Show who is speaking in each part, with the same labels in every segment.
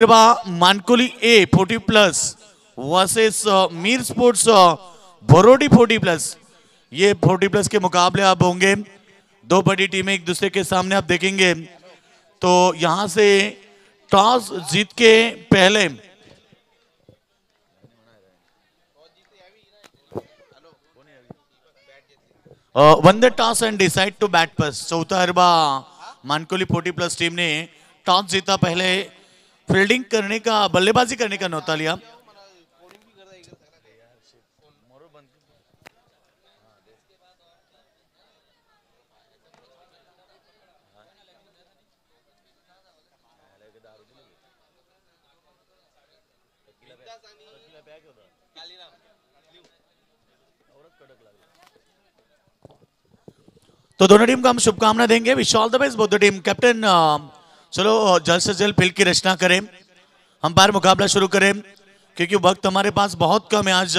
Speaker 1: Mankoli A forty plus versus Mir sports Bharodi forty plus ये forty plus के मुकाबले अब होंगे। दो बड़ी टीमें एक दूसरे के सामने आप देखेंगे। तो यहाँ से टॉस जीत के पहले won the toss and decide to bat first चौथा Harba Mankoli forty plus team ने टॉस जीता पहले फील्डिंग करने का, बल्लेबाजी करने का नौता लिया। तो दोनों टीम को हम शुभकामना देंगे। Wish all the best both team. Captain चलो जल्द से जल्द फ़ील्ड की रचना करें। हम बार मुकाबला शुरू करें क्योंकि वक्त हमारे पास बहुत कम है। आज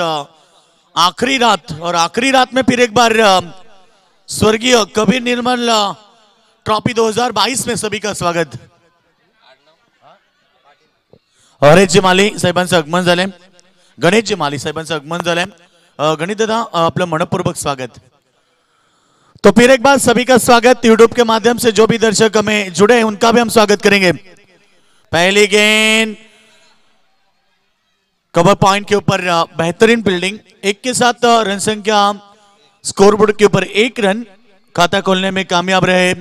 Speaker 1: आखिरी रात और आखिरी रात में फिर एक बार स्वर्गीय कबीर निर्मल ट्रॉफी 2022 में सभी का स्वागत। हरेशजी माली साहेबांचं आगमन झालंय गणेशजी माली साहेबांचं आगमन अ, गणित दादा अ, आपलं मनपूर्वक स्वागत। तो फिर एक बार सभी का स्वागत यूट्यूब के माध्यम से जो भी दर्शक हमें जुड़े हैं, उनका भी हम स्वागत करेंगे। पहली गेंद। कवर पॉइंट के ऊपर बेहतरीन फील्डिंग एक के साथ रन संख्या स्कोरबोर्ड के ऊपर एक रन। खाता खोलने में कामयाब रहे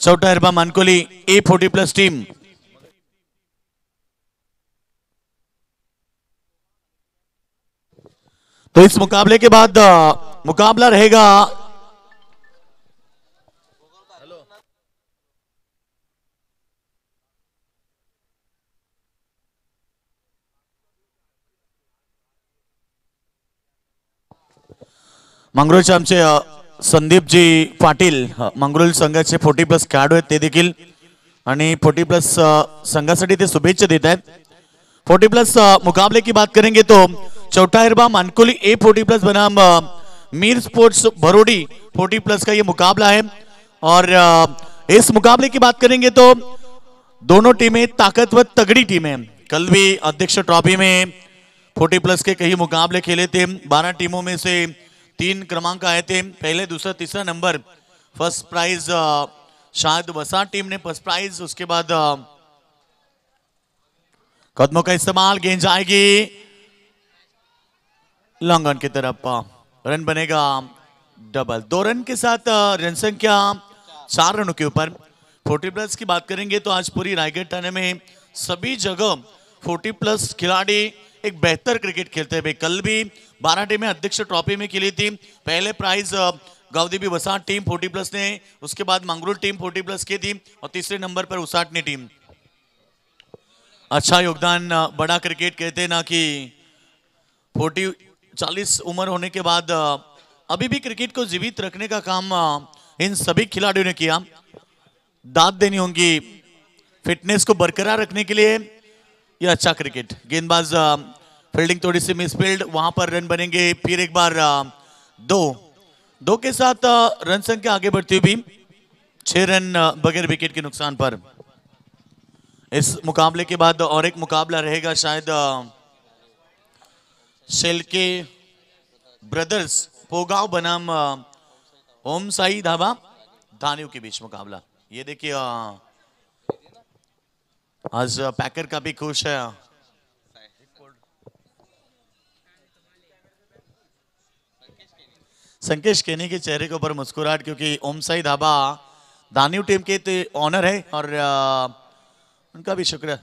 Speaker 1: चौटा Harba Mankoli A forty plus team तो इस मुकाबले के बाद मुकाबला रहेगा मंगरुळचे आमचे संदीपजी पाटील मंगरुळ संघाचे फोर्टी प्लस ते देखील. आणि फोर्टी प्लस संघासाठी ते शुभेच्छा देत आहेत. फोर्टी प्लस मुकाबले की बात करेंगे तो चौथा हिरबा मानकोली ए फोर्टी प्लस बनाम Mir sports Bharodi forty plus का ये मुकाबला है. और इस मुकाबले की बात करेंगे तो दोनों टीमें ताकतवर तगड़ी टीमें कल भी अध्यक्ष ट्रॉफी में फोर्टी प्लस के कई मुकाबले खेले थे। बारह टीमों में से तीन क्रमांक आए थे, पहले, दूसरा, तीसरा नंबर फ़र्स्ट प्राइज शायद वसा टीम ने फ़र्स्ट प्राइज उसके बाद कदमों का इस्तेमाल, गेंद जाएगी लॉन्ग ऑन की तरफ़ रन बनेगा डबल दो रन के साथ रन संख्या चार रनों के ऊपर, फोर्टी प्लस की बात करेंगे तो आज पूरी रायगढ़ थाने में सभी जगह फोर्टी प्लस खिलाड़ी एक बेहतर क्रिकेट खेलते हैं कल भी बारह टीमें अध्यक्ष ट्रॉफी में खेली थी। पहले prize Gaondevi Vasat team forty plus ने, उसके बाद मंगरूल टीम फोर्टी प्लस की थी और तीसरे नंबर पर उसाटनी टीम। अच्छा योगदान बड़ा क्रिकेट कहते ना कि फोर्टी, चालीस उम्र होने के बाद अभी भी क्रिकेट को जीवित रखने का काम इन सभी खिलाड़ियों ने किया। दाद देनी होंगी। फिटनेस को बरकरार रखने के लिए ये अच्छा क्रिकेट गेंदबाज फील्डिंग थोड़ी सी मिसफील्ड वहाँ पर रन बनेंगे फिर एक बार दो. दो के साथ रन संख्या आगे बढ़ती हुई भी छह रन बगैर विकेट के नुकसान पर. इस मुकाबले के बाद और एक मुकाबला रहेगा शायद अ, शेलके ब्रदर्स पोगाव बनाम ओम साई धाबा धानियों के बीच मुकाबला. ये देखिए आज पैकर का भी खुश है। संकेश केनी के चेहरे के ऊपर मुस्कुराहट, क्योंकि ओम साई धाबा दानिव टीम के तो ऑनर है, और उनका भी शुक्र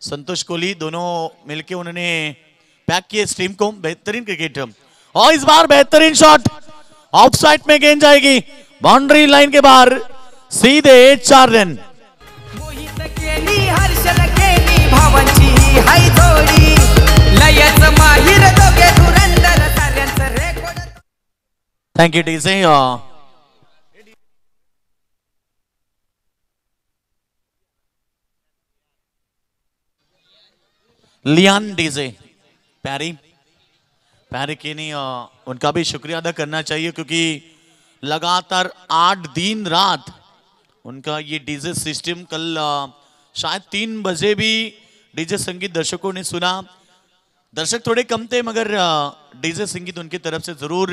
Speaker 1: संतोष कोहली दोनों मिलके उन्होंने पैक किए इस टीम को, बेहतरीन क्रिकेट और इस बार बेहतरीन शॉट ऑफ़ साइड में गेंद जाएगी। बाउंड्री लाइन के बाहर, सीधे चार रन।
Speaker 2: ही हाय जोडी.
Speaker 1: डीजे लियान डीजे पैरी की नहीं अ, उनका भी शुक्रिया अदा करना चाहिए क्योंकि लगातार आठ दिन रात उनका ये डीजे सिस्टम कल शायद तीन बजे भी डीजे संगीत दर्शकों ने सुना। दर्शक थोड़े कम थे, मगर डीजे संगीत उनकी तरफ़ से ज़रूर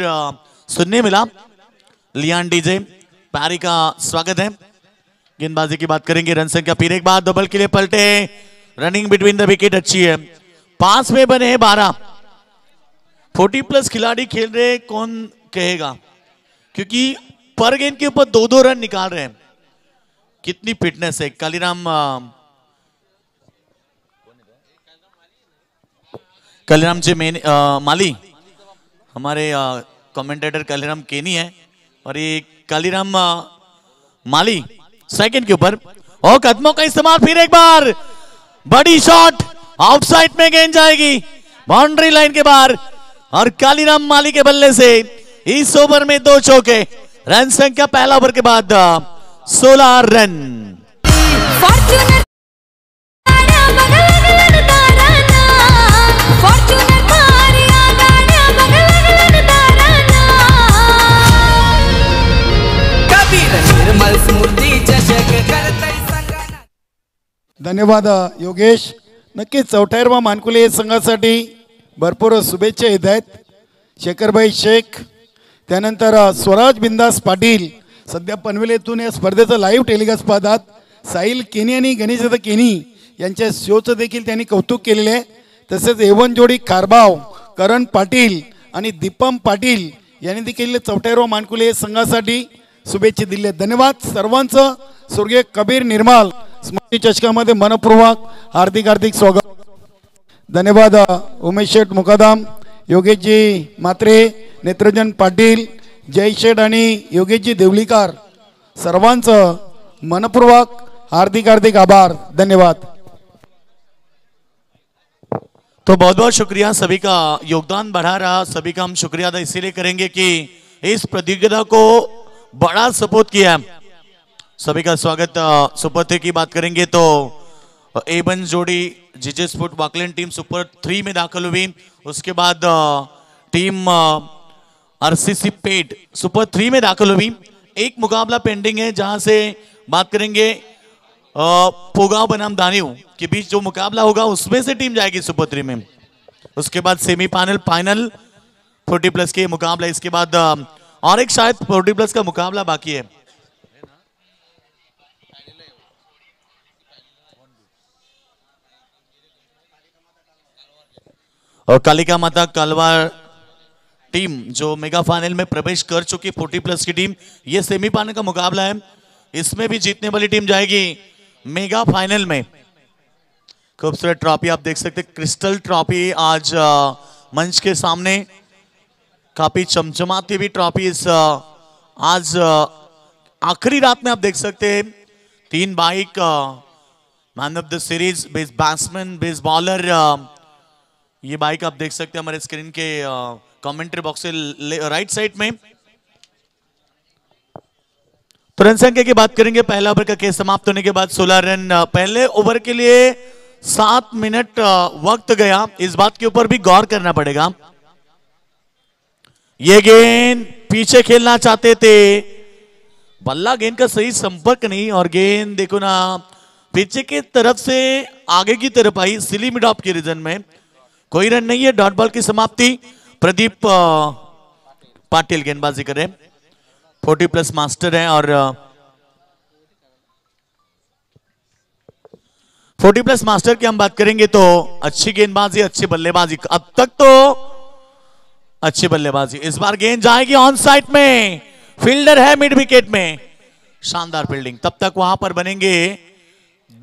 Speaker 1: सुनने मिला। लियान डीजे पैरी का स्वागत है। गेंदबाजी की बात करेंगे, रन संख्या फिर एक बार, डबल के लिए पलटे। रनिंग बिटवीन द विकेट अच्छी है। पाँच में बने हैं बारह। फोर्टी प्लस खिलाड़ी खेल रहे कौन कहेगा? क्योंकि पर गेंद के ऊपर दो दो रन निकाल रहे हैं। कितनी फिटनेस है। कालीराम कालीराम जी, मेन माली, हमारे कमेंटेटर कालीराम केनी है और ये कालीराम माली सेकंड के ऊपर, और कदमों का इस्तेमाल फिर एक बार, बड़ी शॉट आउटसाइड में गेंद जाएगी बाउंड्री लाइन के बाहर, और कालीराम माली के बल्ले से इस ओवर में दो चौके, रन संख्या पहला ओवर के बाद सोलह रन।
Speaker 3: फॉर्च्यूनर
Speaker 4: धन्यवाद योगेश. नक्कीच चौठायरवा मानकुले संघासाठी भरपूर शुभेच्छा येत आहेत. शेखरभाई शेख त्यानंतर स्वराज बिंदास पाटील सध्या पनवेलेतून या स्पर्धेचं लाईव्ह टेलिकास्ट पाहतात. साहिल केनी आणि गणेशदा केनी यांच्या शोचं देखील त्यांनी कौतुक केलेले आहे. तसेच एवन जोडी खारबाव करण पाटील आणि दीपम पाटील यांनी देखील चौठायरवा मानकुले संघासाठी शुभेच्छा दिल्या आहेत. धन्यवाद सर्वांचं. स्वर्गीय कबीर निर्माल स्मृती चषकामध्ये मनपूर्वक हार्दिक हार्दिक स्वागत. धन्यवाद उमेश शेठ मुकादाम योगेशजी मात्रे नेत्रजन पाटील जय शेठ आणि योगेशजी देवलीकार. सर्वांचं मनपूर्वक हार्दिक हार्दिक आभार धन्यवाद.
Speaker 1: तो बहुत बहुत शुक्रिया सभी का योगदान बढ़ा रहा सभी का हम शुक्रिया अदा इसीलिए करेंगे कि इस प्रतियोगिता को बड़ा सपोर्ट किया सभी का स्वागत सुपर थ्री की बात करेंगे तो ए वन जोड़ी जीजे स्पोर्ट वाकलैंड टीम सुपर थ्री में दाखिल हुई। उसके बाद टीम आरसीसी पेट सुपर थ्री में दाखिल हुई। एक मुकाबला पेंडिंग है, जहाँ से बात करेंगे पोगाव बनाम दानिव के बीच जो मुकाबला होगा, उसमें से टीम जाएगी सुपर थ्री में। उसके बाद सेमीफाइनल, फाइनल, फोर्टी प्लस के मुकाबला, इसके बाद और एक शायद फोर्टी प्लस का मुकाबला बाकी है। और कालिका माता कलवार टीम जो मेगा फाइनल में प्रवेश कर चुकी फोर्टी प्लस की टीम ये सेमीफाइनल का मुकाबला है। इसमें भी जीतने वाली टीम जाएगी मेगा फाइनल में। खूबसूरत ट्रॉफी आप देख सकते क्रिस्टल ट्रॉफी आज अ, मंच के सामने। काफ़ी चमचमाती हुई ट्रॉफी इस आज आखिरी रात में आप देख सकते हैं। तीन bike man of the series best batsman best bowler ये बाइक आप देख सकते हैं हमारे स्क्रीन के कमेंट्री बॉक्स से राइट साइड में। तो रन संख्या की बात करेंगे, पहला ओवर का केस समाप्त होने के बाद 16 रन पहले ओवर के लिए सात मिनट वक्त गया। इस बात के ऊपर भी गौर करना पड़ेगा। ये गेंद पीछे खेलना चाहते थे। बल्ला गेंद का सही संपर्क नहीं, और गेंद देखो ना, पीछे की तरफ़ से आगे की तरफ़ आई सिली मिड ऑफ़ के रीजन में। कोई रन नहीं है, डॉट बॉल की समाप्ति। प्रदीप पाटिल गेंदबाजी करे फोर्टी प्लस मास्टर है और फोर्टी प्लस मास्टर की हम बात करेंगे तो अच्छी गेंदबाजी, अच्छी बल्लेबाजी। अब तक तो अच्छी बल्लेबाजी। इस बार गेंद जाएगी ऑन साइड में। फील्डर है मिड विकेट में। शानदार फील्डिंग तब तक वहाँ पर बनेंगे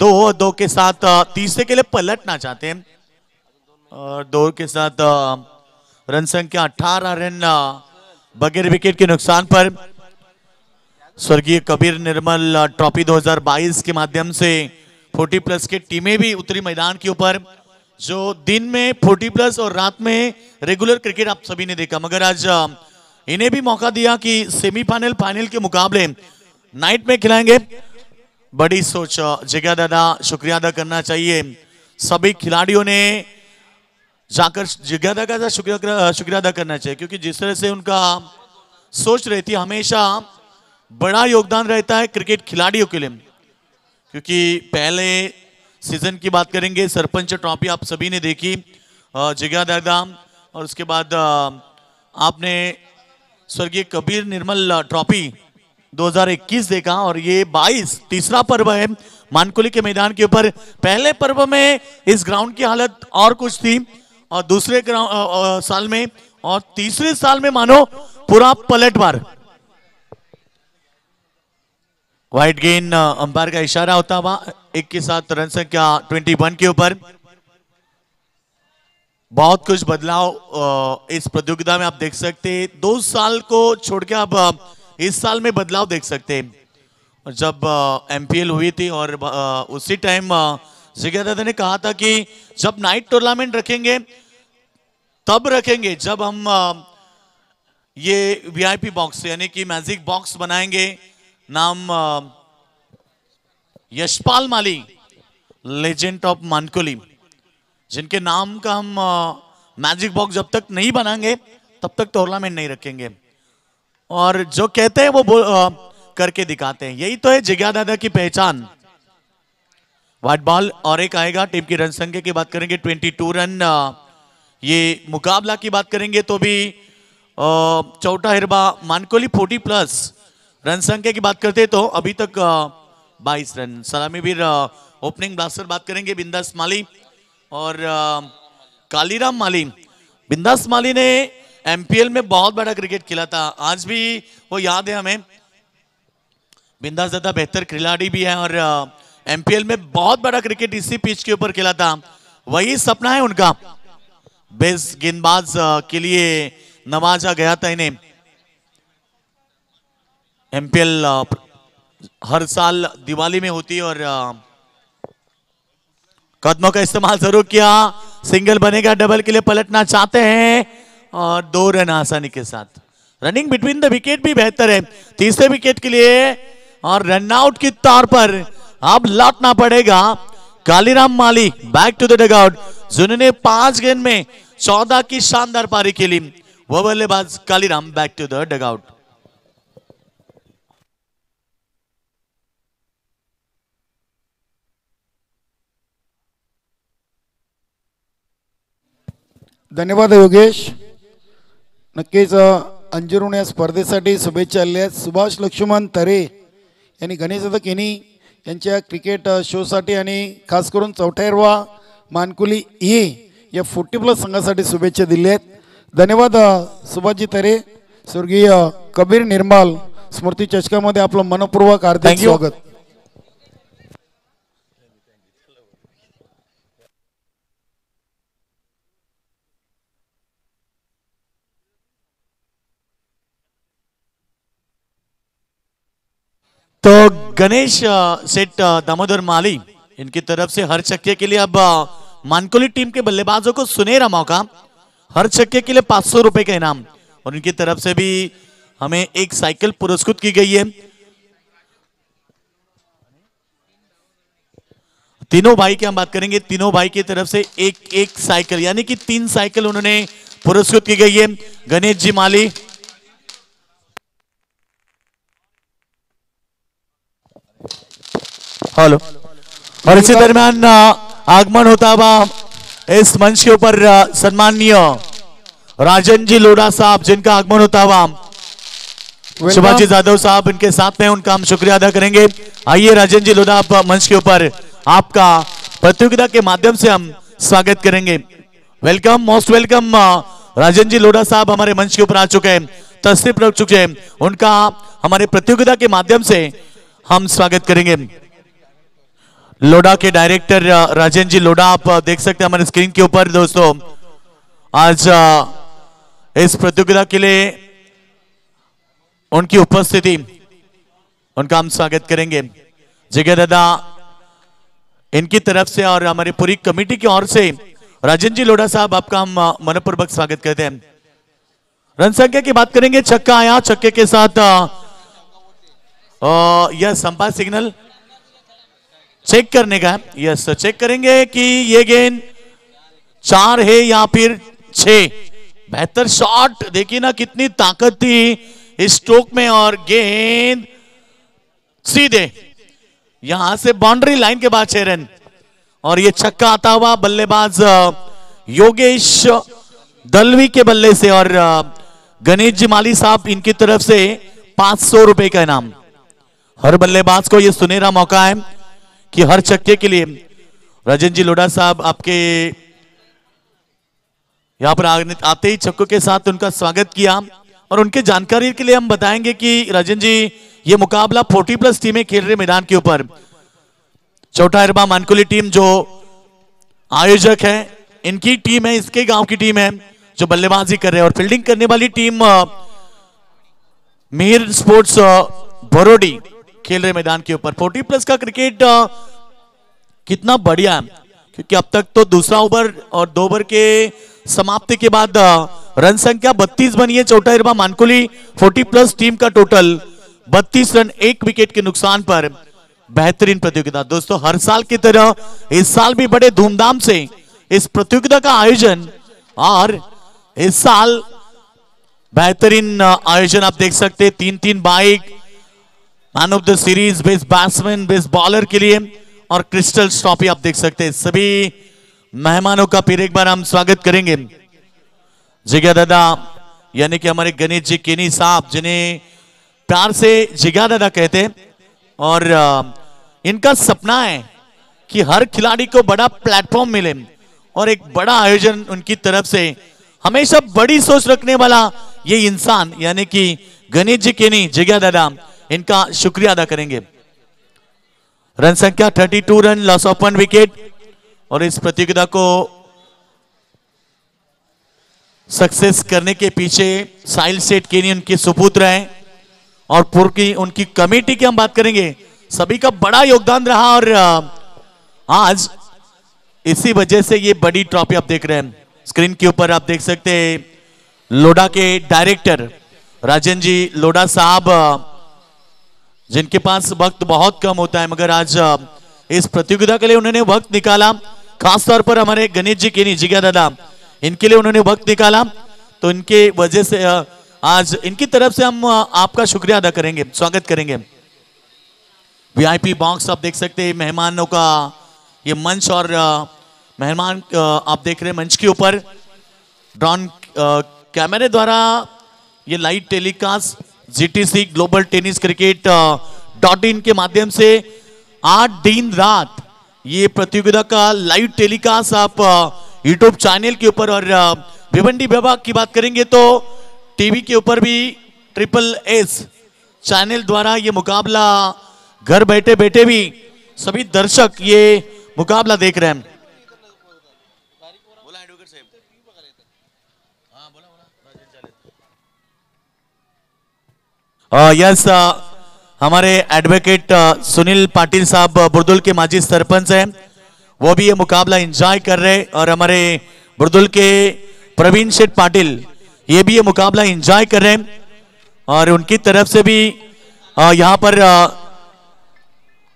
Speaker 1: दो दो के साथ तीसरे के लिए पलटना चाहते हैं। और दो के साथ रन संख्या 18 रन बगैर विकेट के नुकसान पर। स्वर्गीय कबीर निर्मल ट्रॉफी 2022 के माध्यम से 40 प्लस के टीमें भी उत्तरी मैदान के ऊपर, जो दिन में 40 प्लस और रात में रेगुलर क्रिकेट आप सभी ने देखा। मगर आज इन्हें भी मौका दिया कि सेमीफाइनल फाइनल के मुकाबले नाइट में खिलाएँगे। बड़ी सोच जगह दादा, शुक्रिया अदा करना चाहिए। सभी खिलाड़ियों ने जाकर दादा का शुक्रिया शुक्रिया अदा करना चाहिए, क्योंकि जिस तरह से उनका सोच रहती है हमेशा बड़ा योगदान रहता है क्रिकेट खिलाड़ियों के लिए। क्योंकि पहले सीज़न की बात करेंगे, सरपंच ट्रॉफी आप सभी ने देखी जिगा दादा, और उसके बाद आपने स्वर्गीय कबीर निर्मल ट्रॉफी 2021 देखा, और ये 22 तीसरा पर्व है मानकुली के मैदान के ऊपर। पहले पर्व में इस ग्राउंड की हालत और कुछ थी और दूसरे साल में, और तीसरे साल में मानो पूरा पलटवार वाइट गेन अंपायर का इशारा होता हुआ, एक के साथ रन संख्या 21 के ऊपर। बहुत कुछ बदलाव इस प्रतियोगिता में आप देख सकते हैं। दो साल को छोड़ के आप इस साल में बदलाव देख सकते हैं। जब एमपीएल हुई थी और उसी टाइम जिज्ञा दादा ने कहा था कि जब नाइट टूर्नामेंट रखेंगे तब रखेंगे जब हम ये वीआईपी बॉक्स यानी कि मैजिक बॉक्स बनाएँगे नाम यशपाल माली लेजेंड ऑफ़ मानकोली जिनके नाम का हम मैजिक बॉक्स जब तक नहीं बनाएँगे तब तक टूर्नामेंट नहीं रखेंगे। और जो कहते हैं वो अ, करके दिखाते हैं। यही तो है जिज्ञा दादा की पहचान। व्हाइट बॉल और एक आएगा, टीम की रन संख्या की बात करेंगे 22 रन ये मुकाबला की बात करेंगे तो भी चौथा हिरबा मानकोली 40 प्लस रन संख्या की बात करते तो अभी तक बाईस रन। सलामी वीर ओपनिंग ब्लास्टर बात करेंगे, बिंदास माली और कालीराम माली। बिंदास माली ने एमपीएल में बहुत बड़ा क्रिकेट खेला था। आज भी वो याद है हमें। बिंदास दादा बेहतर खिलाड़ी भी है और एमपीएल में बहुत बड़ा क्रिकेट इसी पिच के ऊपर खेला था। वही सपना है उनका। बेस्ट गेंदबाज के लिए नवाजा गया था इन्हें। एमपीएल हर साल दिवाली में होती है और कदमों का इस्तेमाल ज़रूर किया। सिंगल बनेगा, डबल के लिए पलटना चाहते हैं और दो रन आसानी के साथ। रनिंग बिटवीन द विकेट भी बेहतर है। तीसरे विकेट के लिए और रन आउट के तौर पर अब लौटना पड़ेगा। Kaliram Mali back to the dugout जिन्होंने पांच गेंद में चौदह की शानदार पारी खेली। वह बल्लेबाज Kaliram back to the dugout
Speaker 4: धन्यवाद योगेश। नक्कीच अ, अंजुरून या स्पर्धेसाठी शुभेच्छा आल्या सुभाष लक्ष्मण तरे यांनी गणेश दादा यांच्या क्रिकेट शोसाठी आणि खास करून चौथ्यारवा मानकुली ए या फोर्टी प्लस संघासाठी शुभेच्छा दिल्या आहेत धन्यवाद सुभाषजी तरे स्वर्गीय कबीर निर्माल स्मृती चषकामध्ये आपलं मनपूर्वक हार्दिक
Speaker 1: you.
Speaker 4: स्वागत
Speaker 1: तो गणेश सेठ दामोदर माली, इनकी तरफ़ से हर छक्के के लिए अब मानकोली टीम के बल्लेबाजों को सुनेरा मौका। हर छक्के के लिए पाँच सौ रुपए का इनाम। और इनकी तरफ़ से भी हमें एक साइकिल पुरस्कृत की गई है। तीनों भाई की हम बात करेंगे। तीनों भाई की तरफ़ से एक एक साइकिल, यानी कि तीन साइकिल उन्होंने पुरस्कृत की गई है। गणेश जी माली हेलो। और इसी दरमियान आगमन होता हुआ इस मंच के ऊपर सम्माननीय राजन जी लोढ़ा साहब जिनका आगमन होता हुआ शिवाजी जाधव साहब इनके साथ में उनका हम शुक्रिया अदा करेंगे। आइए राजन जी लोढ़ा आप मंच के ऊपर आपका प्रतियोगिता के माध्यम से हम स्वागत करेंगे। Welcome most welcome Rajan ji Lodha साहब हमारे मंच के ऊपर आ चुके हैं तस्वीर रख चुके हैं। उनका हमारे प्रतियोगिता के माध्यम से हम स्वागत करेंगे। लोडा के डायरेक्टर राजेंद्र जी, लोडा, आप देख सकते हैं हमारे स्क्रीन के ऊपर, दोस्तों। आज इस प्रतियोगिता के लिए उनकी उपस्थिति, उनका हम स्वागत करेंगे। जगह दादा, इनकी तरफ़ से और हमारी पूरी कमेटी की ओर से राजेंद्र जी लोढ़ा साहब, आपका हम मनपूर्वक स्वागत करते हैं। रन संख्या की बात करेंगे, छक्का आया, छक्के के साथ यह संपाद सिग्नल चेक करने का। यस चेक करेंगे कि ये गेंद चार है या फिर छह। बेहतर शॉट देखिए ना कितनी ताकत थी इस स्ट्रोक में और गेंद सीधे। यहाँ से बाउंड्री लाइन के बाद छह रन। और ये छक्का आता हुआ बल्लेबाज योगेश दलवी के बल्ले से और गणेश जी माली साहब इनकी तरफ़ से पाँच सौ रुपए का इनाम। हर बल्लेबाज को ये सुनहरा मौका है। कि हर छक्के के लिए। रजन जी लोढ़ा साहब आपके यहाँ पर आते ही छक्कों के साथ उनका स्वागत किया। और उनके जानकारी के लिए हम बताएँगे कि राजन जी, ये मुकाबला 40 प्लस टीमें खेल रहे मैदान के ऊपर। चौथा अरबा मानकुली टीम जो आयोजक है, इनकी टीम है, इसके गाँव की टीम है, जो बल्लेबाजी कर रहे हैं। और फील्डिंग करने वाली टीम मिहिर स्पोर्ट्स बरोडी। खेल रहे मैदान के ऊपर। 40 प्लस का क्रिकेट कितना बढ़िया है। क्योंकि अब तक तो दूसरा ओवर और दो ओवर के समाप्ति के बाद रन संख्या 32 बनी है चौटा इरबा मानकुली। 40 प्लस टीम का टोटल 32 रन, एक विकेट के नुकसान पर बेहतरीन प्रतियोगिता। दोस्तों, हर साल की तरह, इस साल भी बड़े धूमधाम से इस प्रतियोगिता का आयोजन और इस साल बेहतरीन आयोजन आप देख सकते हैं। तीन तीन bike man of the series best batsman best bowler के लिए और क्रिस्टल ट्रॉफी आप देख सकते हैं। सभी मेहमानों का फिर एक बार हम स्वागत करेंगे। जिगा दादा, यानी कि हमारे गणेश जी केनी साहब, जिन्हें प्यार से जिगा दादा कहते हैं। और इनका सपना है कि हर खिलाड़ी को बड़ा प्लेटफॉर्म मिले और एक बड़ा आयोजन उनकी तरफ़ से। हमेशा बड़ी सोच रखने वाला ये इंसान, यानी कि गणेश जी केनी जिगा दादा इनका शुक्रिया अदा करेंगे। रन संख्या 32 run loss of one wicket और इस प्रतियोगिता को सक्सेस करने के पीछे साहिल सेठ केनी उनके सुपुत्र हैं। और पूर्व की, उनकी कमेटी की हम बात करेंगे। सभी का बड़ा योगदान रहा और आज इसी वजह से ये बड़ी ट्रॉफी आप देख रहे हैं। स्क्रीन के ऊपर आप देख सकते हैं, लोडा के डायरेक्टर राजन जी, लोडा साहब जिनके पास वक्त बहुत कम होता है, मगर आज इस प्रतियोगिता के लिए उन्होंने वक्त निकाला। खास तौर पर हमारे गणेश जी के जिज्ञा दादा, इनके लिए उन्होंने वक्त निकाला। तो इनके वजह से आज इनकी तरफ़ से हम आपका शुक्रिया अदा करेंगे, स्वागत करेंगे। वीआईपी बॉक्स आप देख सकते हैं, मेहमानों का ये मंच और मेहमान आप देख रहे हैं मंच के ऊपर। ड्रोन कैमरे द्वारा ये live telecast GTC global tennis cricket dot in के माध्यम से आठ दिन रात ये प्रतियोगिता का लाइव टेलीकास्ट आप यूट्यूब चैनल के ऊपर और भिवंडी विभाग की बात करेंगे तो टीवी के ऊपर भी ट्रिपल एस चैनल द्वारा ये मुकाबला घर बैठे बैठे भी सभी दर्शक ये मुकाबला देख रहे हैं। यस हमारे एडवोकेट सुनील पाटिल साहब बुरदुल के माजी सरपंच हैं। वो भी ये मुकाबला एंजॉय कर रहे हैं और हमारे बुरदुल के प्रवीण शेठ पाटिल, ये भी ये मुकाबला एंजॉय कर रहे हैं। और उनकी तरफ़ से भी यहाँ पर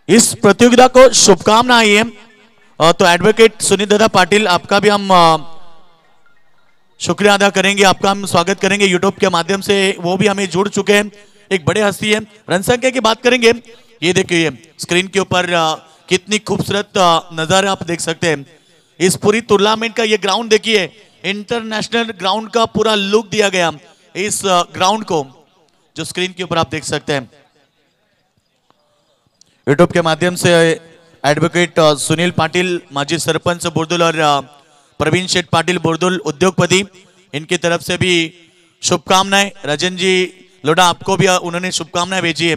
Speaker 1: इस प्रतियोगिता को शुभकामनाएँ हैं। तो एडवोकेट सुनील दादा पाटिल, आपका भी हम शुक्रिया अदा करेंगे, आपका हम स्वागत करेंगे। यूट्यूब के माध्यम से वो भी हमें जुड़ चुके हैं। एक बड़े हस्ती है। रन संख्या की बात करेंगे। ये देखिए, स्क्रीन के ऊपर कितनी खूबसूरत नज़ारा आप देख सकते हैं। इस पूरी टूर्नामेंट का ये ग्राउंड देखिए, इंटरनेशनल ग्राउंड का पूरा लुक दिया गया। इस ग्राउंड को, जो स्क्रीन के ऊपर आप देख सकते हैं। यूट्यूब के माध्यम से एडवोकेट सुनील पाटिल, माजी सरपंच बुरदुल और प्रवीण शेठ पाटिल, बुरदुल उद्योगपति। इनकी तरफ़ से भी शुभकामनाएँ। रजन जी लोडा, आपको भी उन्होंने शुभकामनाएँ भेजी है।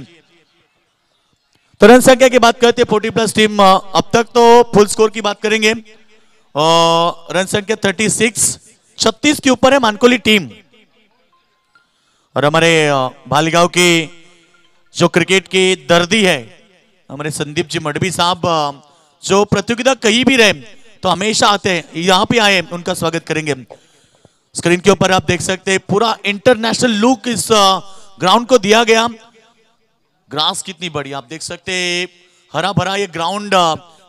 Speaker 1: तो रन संख्या की बात करते फोर्टी प्लस टीम अब तक तो फुल स्कोर की बात करेंगे। रन संख्या थर्टी सिक्स, छत्तीस के ऊपर है मानकोली टीम। और हमारे भालीगांव की जो क्रिकेट की दर्दी है, हमारे संदीप जी मडवी साहब जो प्रतियोगिता कहीं भी रहे तो हमेशा आते हैं, यहाँ पे आए उनका स्वागत करेंगे। स्क्रीन के ऊपर आप देख सकते हैं, पूरा इंटरनेशनल लुक इस ग्राउंड को दिया गया। ग्रास कितनी बड़ी, आप देख सकते हैं, हरा भरा ये ग्राउंड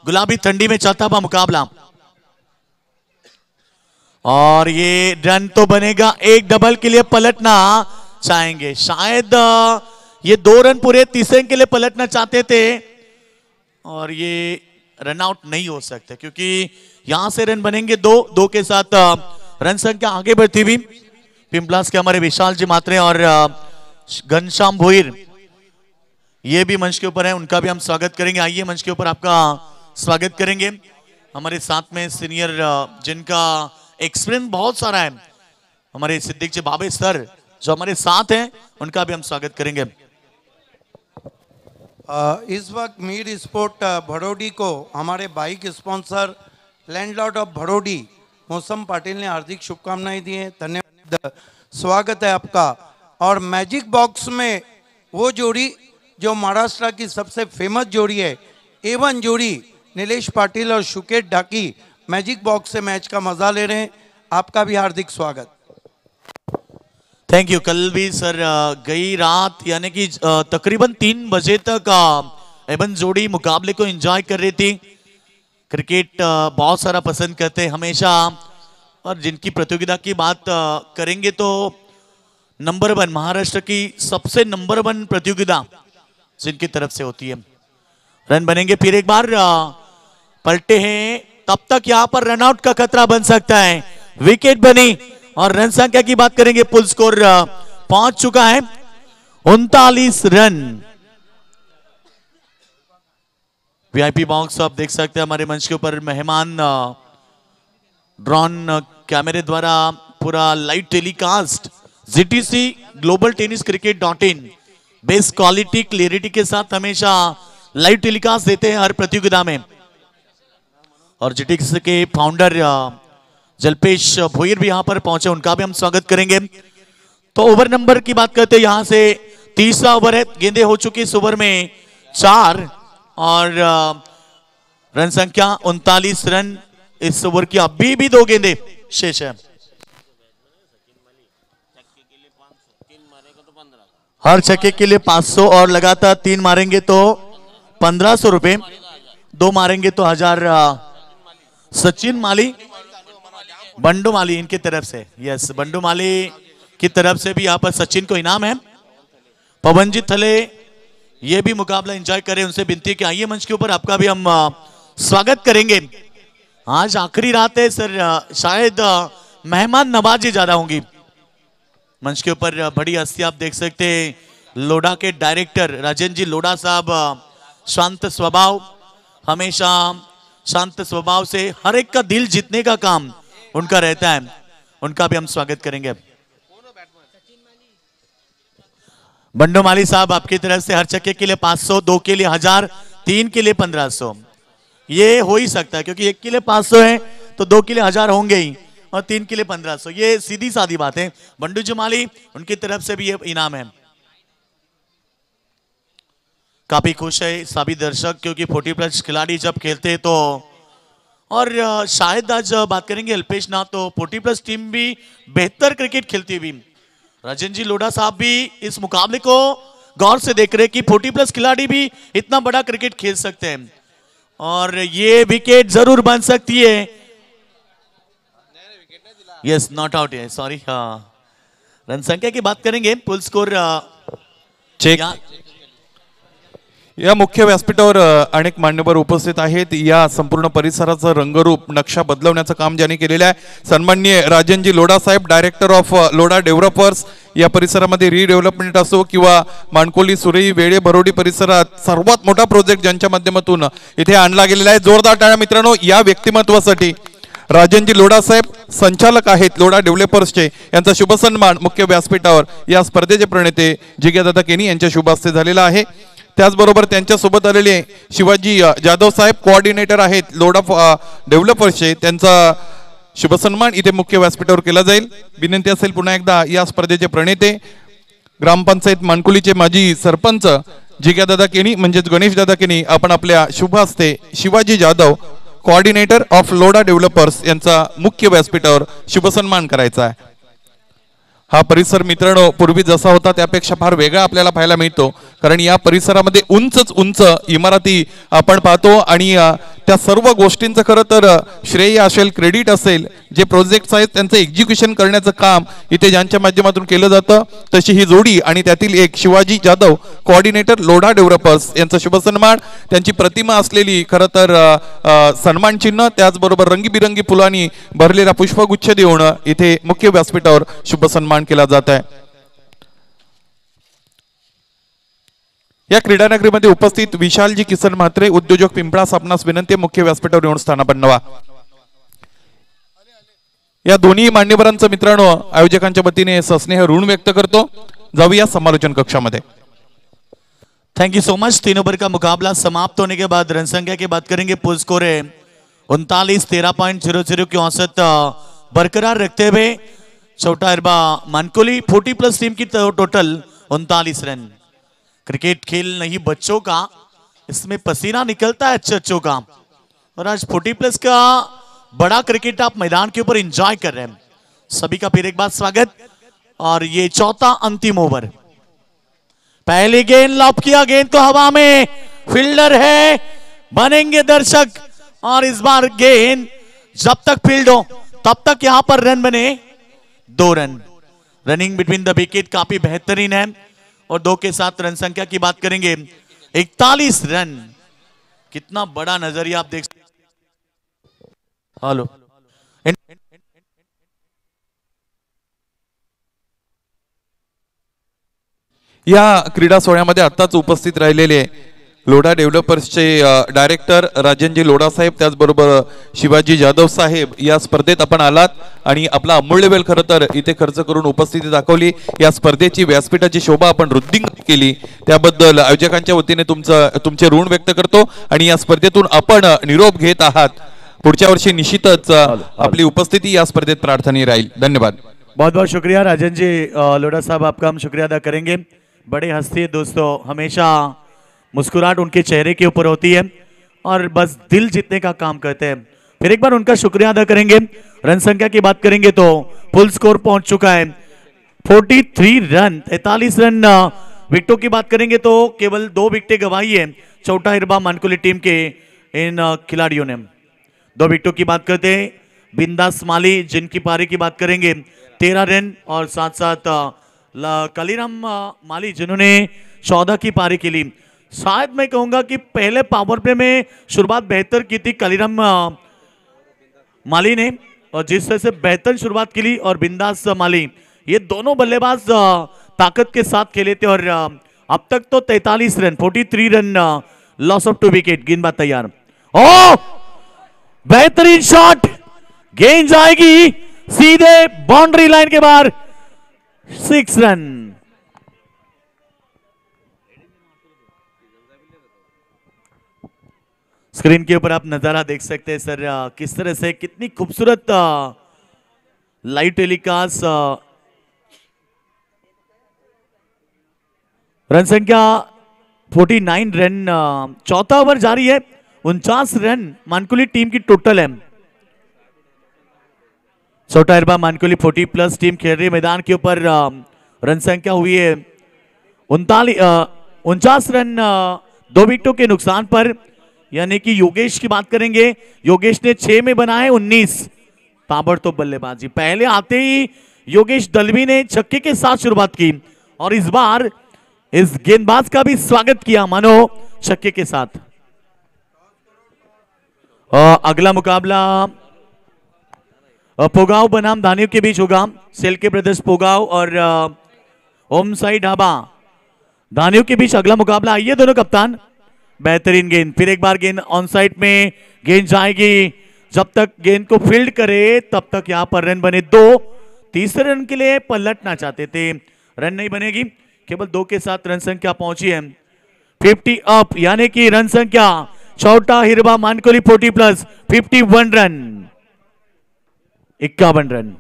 Speaker 1: गुलाबी ठंडी में चलता हुआ मुकाबला। और ये रन तो बनेगा, एक डबल के लिए पलटना चाहेंगे। शायद ये दो रन पूरे तीसरे के लिए पलटना चाहते थे, और ये रन आउट नहीं हो सकते, क्योंकि यहाँ से रन बनेंगे दो दो के साथ रन संख्या आगे बढ़ती हुई पिंपलास के हमारे विशाल जी मात्रे और घनश्याम भोईर, ये भी मंच के ऊपर है, उनका भी हम स्वागत करेंगे। आइए मंच के ऊपर आपका स्वागत करेंगे। हमारे साथ में सीनियर जिनका एक्सपीरियंस बहुत सारा है, हमारे सिद्दीक जी बाबे सर, जो हमारे साथ हैं, उनका भी हम स्वागत करेंगे।
Speaker 5: इस वक्त मीर स्पोर्ट भड़ोडी को हमारे bike sponsor, landlord of Bharodi Mausam Patil ने हार्दिक शुभकामनाएँ दी हैं, धन्यवाद। स्वागत है आपका। और मैजिक बॉक्स में वो जोड़ी जो महाराष्ट्र की सबसे फ़ेमस जोड़ी है एवन जोड़ी, नीलेश पाटिल और शुकेत ढाकी, मैजिक बॉक्स से मैच का मज़ा ले रहे हैं। आपका भी हार्दिक स्वागत।
Speaker 1: थैंक यू कल भी सर गई रात, यानी कि तकरीबन तीन बजे तक एवन जोड़ी मुकाबले को एंजॉय कर रही थी। क्रिकेट बहुत सारा पसंद करते हैं हमेशा। और जिनकी प्रतियोगिता की बात करेंगे तो नंबर वन महाराष्ट्र की सबसे नंबर वन प्रतियोगिता जिनकी तरफ़ से होती है। रन बनेंगे फिर एक बार पलटे हैं। तब तक यहाँ पर रनआउट का खतरा बन सकता है। विकेट बनी और रन संख्या की बात करेंगे। पुल स्कोर पहुँच चुका है। उनतालीस रन। वीआईपी बॉक्स आप देख सकते हैं हमारे मंच के ऊपर मेहमान ड्रोन कैमरे द्वारा पूरा live telecast GTC global tennis cricket dot in best quality clarity के साथ हमेशा लाइव टेलीकास्ट देते हैं हर प्रतियोगिता में। और जीटीसी के फाउंडर जल्पेश भोईर भी यहाँ पर पहुँचे, उनका भी हम स्वागत करेंगे। तो ओवर नंबर की बात करते हैं, यहाँ से तीसरा ओवर है, गेंदे हो चुकी इस ओवर में चार। और रन संख्या उनतालीस रन इस ओवर की अभी भी दो गेंदे शेष है। हर छक्के के लिए 500 और लगातार तीन मारेंगे तो 1500 रुपए, दो मारेंगे तो हज़ार सचिन माली, बंडू माली इनकी तरफ़ से। यस, बंडू माली की तरफ़ से भी यहाँ पर सचिन को इनाम है। पवनजीत थले ये भी मुकाबला एंजॉय करें, उनसे विनती कि आइए मंच के ऊपर आपका भी हम स्वागत करेंगे। आज आखिरी रात है, सर शायद मेहमान नवाजी ज़्यादा होंगी। मंच के ऊपर बड़ी हस्ती आप देख सकते हैं, लोडा के डायरेक्टर राजेंद्र जी लोडा साहब शांत स्वभाव, हमेशा शांत स्वभाव से हर एक का दिल जीतने का काम उनका रहता है। उनका भी हम स्वागत करेंगे। बंडो माली साहब आपकी तरफ़ से हर चक्के के लिए 500 दो के लिए हज़ार, तीन के लिए 1500 ये हो ही सकता है, क्योंकि एक के लिए 500 है तो दो के लिए हज़ार होंगे ही, और तीन के लिए 1500 ये सीधी सादी बात है। बंडू जी माली उनकी तरफ़ से भी ये इनाम है। काफ़ी खुश है सभी दर्शक, क्योंकि फोर्टी प्लस खिलाड़ी जब खेलते हैं तो और, शायद आज बात करेंगे अल्पेश नाथ तो फोर्टी प्लस टीम भी बेहतर क्रिकेट खेलती हुई। राजेंद्र जी लोढ़ा साहब भी इस मुकाबले को गौर से देख रहे कि फोर्टी प्लस खिलाड़ी भी इतना बड़ा क्रिकेट खेल सकते हैं। और ये विकेट ज़रूर बन सकती है। यस नॉट आउट है सॉरी हाँ। रन संख्या की बात करेंगे पुल स्कोर
Speaker 6: चेक या मुख्य व्यासपीठावर अनेक मान्यवर उपस्थित आहेत. या संपूर्ण परिसराचं रंगरूप नक्षा बदलवण्याचं काम ज्यांनी केलेलं आहे सन्माननीय राजनजी लोढा साहेब डायरेक्टर ऑफ लोढा डेव्हलपर्स या परिसरामध्ये रिडेव्हलपमेंट असो किंवा माणकोली सुरई वेळे भरोडी परिसरात सर्वात मोठा प्रोजेक्ट ज्यांच्या माध्यमातून इथे आणला गेलेला आहे. जोरदार टाळ्या मित्रांनो या व्यक्तिमत्वासाठी राजनजी लोढा साहेब संचालक आहेत लोढा डेव्हलपर्सचे. यांचा शुभसन्मान मुख्य व्यासपीठावर या स्पर्धेचे प्रणेते जिग्यादादा केनी यांच्या शुभ हस्ते झालेला आहे. त्याचबरोबर त्यांच्यासोबत आलेले शिवाजी जाधव साहेब कोऑर्डिनेटर आहेत लोढा ऑफ डेव्हलपर्सचे त्यांचा शुभसन्मान इथे मुख्य व्यासपीठावर केला जाईल. विनंती असेल पुन्हा एकदा या स्पर्धेचे प्रणेते ग्रामपंचायत मानकुलीचे माजी सरपंच जिग्यादादा केणी म्हणजेच गणेश केणी आपण आपल्या शुभ हस्ते Shivaji Jadhav coordinator of Lodha developers यांचा मुख्य व्यासपीठावर शुभसन्मान करायचा आहे. हा परिसर मित्रांनो पूर्वी जसा होता त्यापेक्षा फार वेगळा आपल्याला पाहायला मिळतो. कारण या परिसरामध्ये उंचच उंच इमारती आपण पाहतो आणि त्या सर्व गोष्टींचं खरं तर श्रेय असेल क्रेडिट असेल जे प्रोजेक्ट्स आहेत त्यांचं एक्झिक्युशन करण्याचं काम इथे ज्यांच्या माध्यमातून केलं जातं तशी ही जोडी आणि त्यातील एक शिवाजी जाधव कोऑर्डिनेटर लोढा डेव्हलपर्स यांचा शुभसन्मान त्यांची प्रतिमा असलेली खरं तर सन्मान चिन्ह त्याचबरोबर रंगीबिरंगी फुलांनी भरलेला पुष्पगुच्छ देऊन इथे मुख्य व्यासपीठावर शुभसन्मान निर्माण केला जात आहे. या क्रीडानगरीमध्ये उपस्थित विशालजी किसन म्हात्रे उद्योजक पिंपळा सापनास विनंती मुख्य व्यासपीठावर येऊन स्थानापन्न व्हा. या दोन्ही मान्यवरांचं मित्रांनो आयोजकांच्या वतीने सस्नेह ऋण व्यक्त करतो. जाऊया समालोचन कक्षामध्ये.
Speaker 1: थैंक यू सो मच तीन ओवर का मुकाबला समाप्त होने के बाद रन संख्या की बात करेंगे पुल स्कोर है उनतालीस तेरह पॉइंट जीरो जीरो की औसत बरकरार रखते हुए छोटा अरबा मानकोली फोर्टी प्लस टीम की टोटल उनतालीस रन क्रिकेट खेल नहीं बच्चों का इसमें पसीना निकलता है अच्छे अच्छों का और आज फोर्टी प्लस का बड़ा क्रिकेट आप मैदान के ऊपर एंजॉय कर रहे हैं सभी का फिर एक बार स्वागत और ये चौथा अंतिम ओवर पहली गेंद लॉप किया गेंद को हवा में फील्डर है बनेंगे दर्शक और इस बार गेंद जब तक फ़ील्ड हो तब तक यहाँ पर रन बने दो run. Running between the wicket काफ़ी बेहतरीन है। और दो के साथ रन संख्या की बात करेंगे। इकतालीस रन। कितना बड़ा नज़रिया आप देख हेलो।
Speaker 6: या क्रीडा सोहळ्यामध्ये आत्ताच उपस्थित राहिलेले लोढा डेव्हलपर्सचे डायरेक्टर राजनजी लोढा साहेब त्याचबरोबर शिवाजी जाधव साहेब या स्पर्धेत आपण आलात आणि आपला अमूल्य वेळ खरं तर इथे खर्च करून उपस्थिती दाखवली. या स्पर्धेची व्यासपीठाची शोभा आपण वृद्धिंगत केली. त्याबद्दल आयोजकांच्या वतीने तुमचं तुमचे ऋण व्यक्त करतो आणि या स्पर्धेतून आपण निरोप घेत आहात. पुढच्या वर्षी निश्चितच आपली उपस्थिती या स्पर्धेत प्रार्थनीय राहील. धन्यवाद.
Speaker 1: बहुत बहुत शुक्रिया राजन जी अ, लोढ़ा साहब आपका हम शुक्रिया अदा करेंगे. बड़े हस्ती दोस्तों हमेशा मुस्कुराहट उनके चेहरे के ऊपर होती है और बस दिल जीतने का काम करते हैं। फिर एक बार उनका शुक्रिया अदा करेंगे। रन संख्या की बात करेंगे तो फुल स्कोर पहुँच चुका है। 43 रन 43 रन विकेटों की बात करेंगे तो केवल दो विकेटें गंवाई है चौटा हिरबा मानकुली टीम के इन खिलाड़ियों ने। दो विकेटों की बात करते हैं। बिंदास माली जिनकी पारी की बात करेंगे। तेरह रन और साथ साथ कलीराम माली जिन्होंने चौदह की पारी के लिए शायद मैं कहूँगा कि पहले पावर प्ले में शुरुआत बेहतर की थी कलीराम माली ने, और जिस तरह से बेहतर शुरुआत के लिए और बिंदास माली। ये दोनों बल्लेबाज ताकत के साथ खेले थे और अब तक तो 43 run 43 run loss of two wicket गेंदबाज तैयार। ओ बेहतरीन शॉट गेंद जाएगी सीधे बाउंड्री लाइन के बाहर। सिक्स रन स्क्रीन के ऊपर आप नज़ारा देख सकते हैं, सर किस तरह से, कितनी खूबसूरत लाइव टेलीकास्ट रन संख्या 49 रन चौथा ओवर जारी है, उनचास रन मानकुली टीम की टोटल है। छोटा अरबा मानकुली 40 प्लस टीम खेल रही मैदान के ऊपर रन संख्या हुई है। उनतालीस उनचास रन दो विकेटों के नुकसान पर यानी कि योगेश की बात करेंगे। योगेश ने छह में बनाए उन्नीस। ताबड़तोड़ बल्लेबाजी। पहले आते ही योगेश दलवी ने छक्के के साथ शुरुआत की और इस बार इस गेंदबाज का भी स्वागत किया। मानो छक्के के साथ। अ, अगला मुकाबला। पोगाव बनाम धानियों के बीच होगा। सेल के ब्रदर्स पोगाव और ओम साई ढाबा। धानियों के बीच अगला मुकाबला। आइए दोनों कप्तान। बेहतरीन गेंद। फिर एक बार गेंद ऑन साइड में गेंद जाएगी। जब तक गेंद को फ़ील्ड करे, तब तक यहाँ पर रन बने दो। तीसरे रन के लिए पलटना चाहते थे। रन नहीं बनेगी। केवल दो के साथ रन संख्या पहुँची है। 50 अप यानी कि रन संख्या। छोटा हिरबा मानकोली 40 प्लस 51 रन। इक्यावन रन।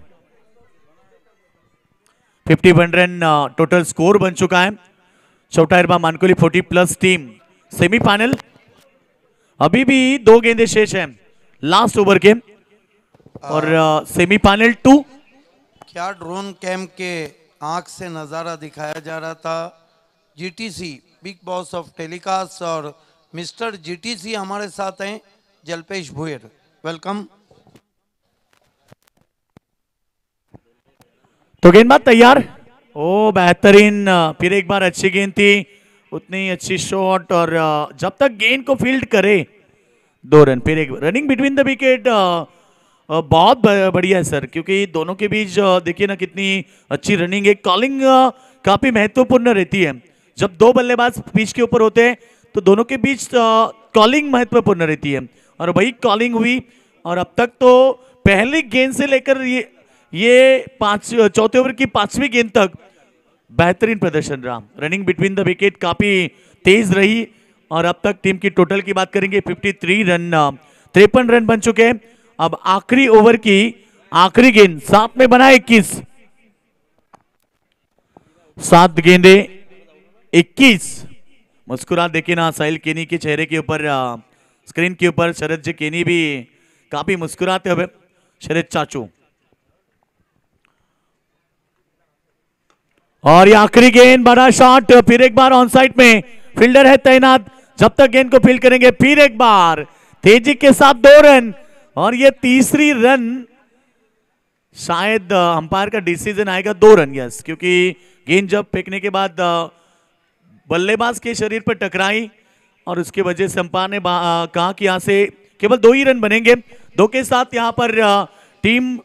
Speaker 1: 51 रन टोटल स्कोर बन चुका है। छोटा हिरबा मानकोली 40 प्लस टीम सेमीफाइनल। अभी भी दो गेंदे शेष हैं। लास्ट ओवर के और सेमीफाइनल टू
Speaker 5: क्या ड्रोन कैम के आँख से नज़ारा दिखाया जा रहा था? GTC big boss of telecast और मिस्टर जीटीसी हमारे साथ हैं जलपेश भुयर वेलकम
Speaker 1: तो गेंदबाज तैयार? ओ बेहतरीन। फिर एक बार अच्छी गेंद थी। उतनी अच्छी शॉट और जब तक गेंद को फ़ील्ड करे, दो रन फिर एक रनिंग बिटवीन द विकेट बहुत बढ़िया है सर क्योंकि दोनों के बीच देखिए ना कितनी अच्छी रनिंग है कॉलिंग काफ़ी महत्वपूर्ण रहती है। जब दो बल्लेबाज पिच के ऊपर होते हैं तो दोनों के बीच कॉलिंग महत्वपूर्ण रहती है। और वही कॉलिंग हुई, और अब तक तो पहली गेंद से लेकर ये ये पाँच, चौथे ओवर की पांचवी गेंद तक बेहतरीन प्रदर्शन रहा। रनिंग बिटवीन द विकेट काफ़ी तेज रही और अब तक टीम की टोटल की बात करेंगे 53 रन तिरपन रन बन चुके हैं। अब आखिरी ओवर की आखिरी गेंद, सात में बना 21 सात गेंदे 21 मुस्कुरा देखिए ना, साहिल केनी के चेहरे के ऊपर स्क्रीन के ऊपर, शरद जी केनी भी काफ़ी मुस्कुराते हुए, शरद चाचू। और ये आखिरी गेंद, बड़ा शॉट फिर एक बार ऑन साइड में फील्डर है तैनात। जब तक गेंद को फ़ील्ड करेंगे, फिर एक बार तेज़ी के साथ दो रन। और ये तीसरी रन, शायद अंपायर का डिसीज़न आएगा, दो रन यस क्योंकि गेंद जब फेंकने के बाद बल्लेबाज के शरीर पर टकराई, और उसके वजह से अंपायर ने कहा कि यहाँ से केवल दो ही रन बनेंगे। दो के साथ यहाँ पर टीम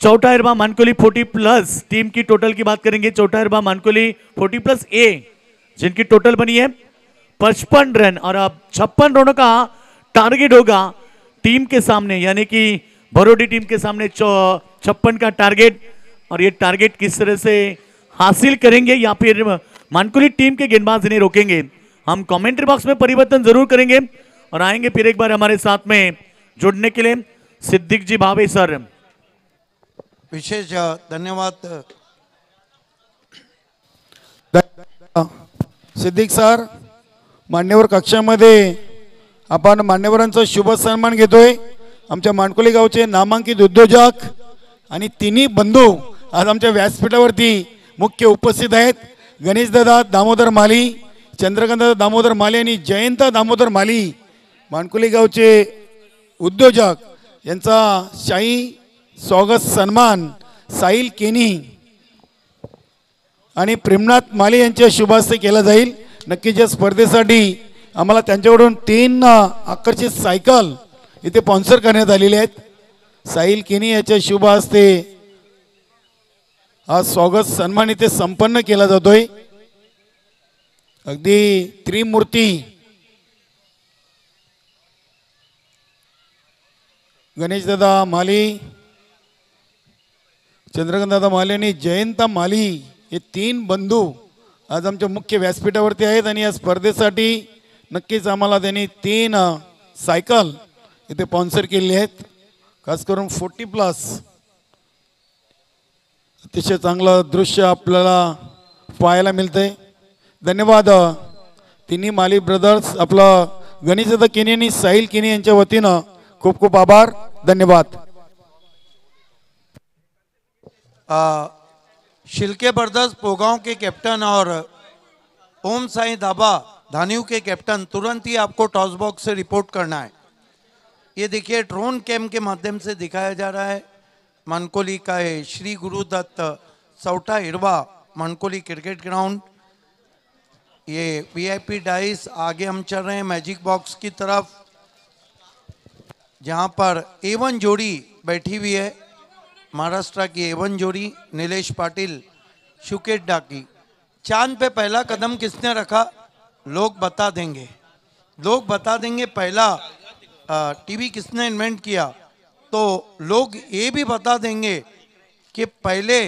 Speaker 1: चौथा इरबा मानकोली 40 प्लस टीम की टोटल की बात करेंगे। चौथा इरबा मानकोली 40 प्लस ए जिनकी टोटल बनी है पचपन रन और अब छप्पन रनों का टारगेट होगा टीम के सामने, यानी कि बरोडी टीम के सामने छप्पन का टारगेट। और ये टारगेट किस तरह से हासिल करेंगे, या फिर मानकुली टीम के गेंदबाज इन्हें रोकेंगे, हम कमेंट्री बॉक्स में परिवर्तन ज़रूर करेंगे। और आएँगे फिर एक बार हमारे साथ में जुड़ने के लिए सिद्दीक जी भावे सर।
Speaker 5: विशेष धन्यवाद.
Speaker 4: सिद्दीक सर मान्यवर कक्षामध्ये आपण मान्यवरांचा शुभ सन्मान घेतोय. आमच्या माणकोली गावचे नामांकित उद्योजक आणि तिन्ही बंधू आज आमच्या व्यासपीठावरती मुख्य उपस्थित आहेत. गणेशदादा दामोदर माली चंद्रकांत दामोदर माली आणि जयंत दामोदर माली माणकुली गावचे उद्योजक यांचा शाही स्वागत सन्मान साहिल केनी आणि प्रेमनाथ माले यांच्या शुभास्ते केला जाईल. नक्कीच या स्पर्धेसाठी आम्हाला त्यांच्याकडून तीन आकर्षित सायकल इथे स्पॉन्सर करण्यात आलेले आहेत. साहिल केनी याच्या शुभ हस्ते हा स्वागत सन्मान इथे संपन्न केला जातोय. अगदी त्रिमूर्ती गणेशदादा माली चंद्रकांतदादा माले आणि जयंत माली हे तीन बंधू आज आमच्या मुख्य व्यासपीठावरती आहेत आणि या स्पर्धेसाठी नक्कीच आम्हाला त्यांनी तीन सायकल इथे स्पॉन्सर केलेली आहेत. खास करून फोर्टी प्लस. अतिशय चांगलं दृश्य आपल्याला पाहायला मिळतंय. धन्यवाद तिन्ही माली ब्रदर्स आपलं गणेशदा केनी आणि साहिल केनी यांच्या वतीनं खूप खूप आभार. धन्यवाद.
Speaker 5: शिल्के ब्रदर्स पोगांव के कैप्टन और ओम साई दाबा, धानियों के कैप्टन, तुरंत ही आपको टॉस बॉक्स से रिपोर्ट करना है। ये देखिए, ड्रोन कैम के माध्यम से दिखाया जा रहा है मनकोली का है श्री गुरुदत्त सौटा हिरवा मनकोली क्रिकेट ग्राउंड। ये वीआईपी डाइस आगे हम चल रहे हैं मैजिक बॉक्स की तरफ़, जहाँ पर एवन जोड़ी बैठी हुई है। महाराष्ट्र की एवन जोड़ी, नीलेश पाटिल शुकेट डाकी। चाँद पे पहला कदम किसने रखा? लोग बता देंगे। लोग बता देंगे पहला टीवी किसने इन्वेंट किया? तो लोग ये भी बता देंगे कि पहले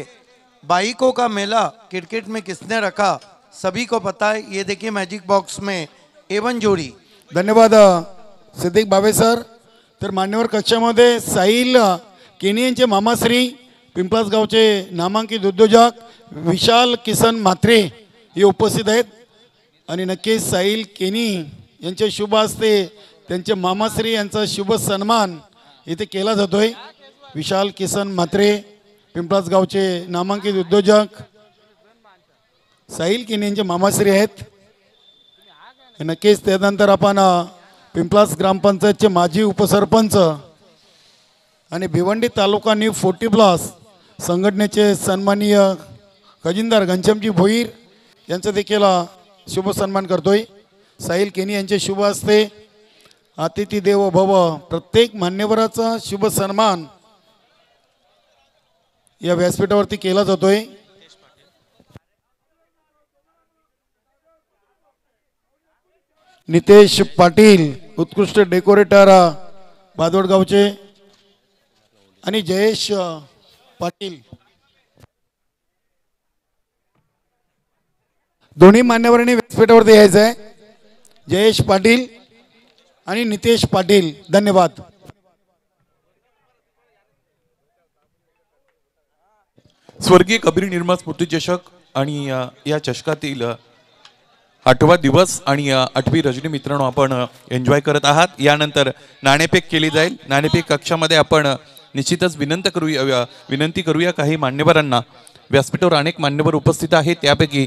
Speaker 5: बाइकों का मेला क्रिकेट में किसने रखा? सभी को पता है। ये देखिए मैजिक बॉक्स में एवन जोड़ी।
Speaker 4: धन्यवाद सिद्दीक बाबे सर। तर मान्यवर कक्षामध्ये साहिल केनियनचे मामाश्री पिंपळासगावचे नामांकित उद्योजक विशाल किसन म्हात्रे हे उपस्थित आहेत. आणि नक्कीच साहिल केनी यांचे शुभ असते त्यांचे मामाश्री यांचा शुभ सन्मान इथे केला जातोय. विशाल किसन म्हात्रे पिंपळासगावचे नामांकित उद्योजक साहिल किन यांचे मामाश्री आहेत. नक्कीच त्यानंतर आपण पिंपळास ग्रामपंचायतचे माजी उपसरपंच आणि Bhiwandi taluka new forty plus संघटनेचे सन्माननीय खजिनदार घनश्यामजी भोईर यांचा देखील शुभ सन्मान करतोय. साहिल केनी यांचे शुभ असते अतिथी देवो भव प्रत्येक मान्यवराचा शुभ सन्मान या व्यासपीठावरती केला जातोय. नितेश पाटील उत्कृष्ट डेकोरेटर अ, बादवडगावचे आणि जयेश पाटील. दोन्ही मान्यवरांनी व्यासपीठावरती यायचं आहे जयेश पाटील आणि नितेश पाटील. धन्यवाद.
Speaker 6: स्वर्गीय कबीर निर्मा स्मृती चषक आणि या चषकातील आठवा दिवस आणि आठवी रजनी मित्रांनो आपण एन्जॉय करत आहात. यानंतर नाणेफेक केली जाईल. नाणेफेक कक्षामध्ये आपण निश्चितच विनंती करूया विनंती करूया काही मान्यवरांना. व्यासपीठावर अनेक मान्यवर उपस्थित आहेत त्यापैकी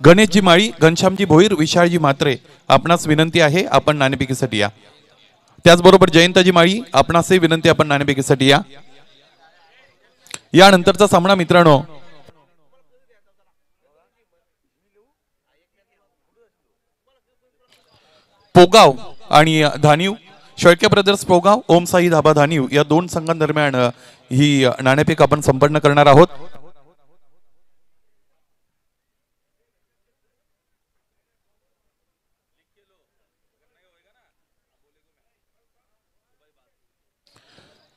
Speaker 6: गणेशजी माळी घनश्यामजी भोईर विशाळजी म्हात्रे आपणास विनंती आहे आपण नाणेपिकीसाठी या. त्याचबरोबर जयंताजी माळी आपणासही विनंती आपण नाणेपिकीसाठी या. यानंतरचा सामना मित्रांनो पोगाव आणि धानीव शेळके ब्रदर्स पोगाव ओम साई धाबा धानीव या दोन संघांदरम्यान ही अ, नाणेफेक आपण संपन्न करणार आहोत.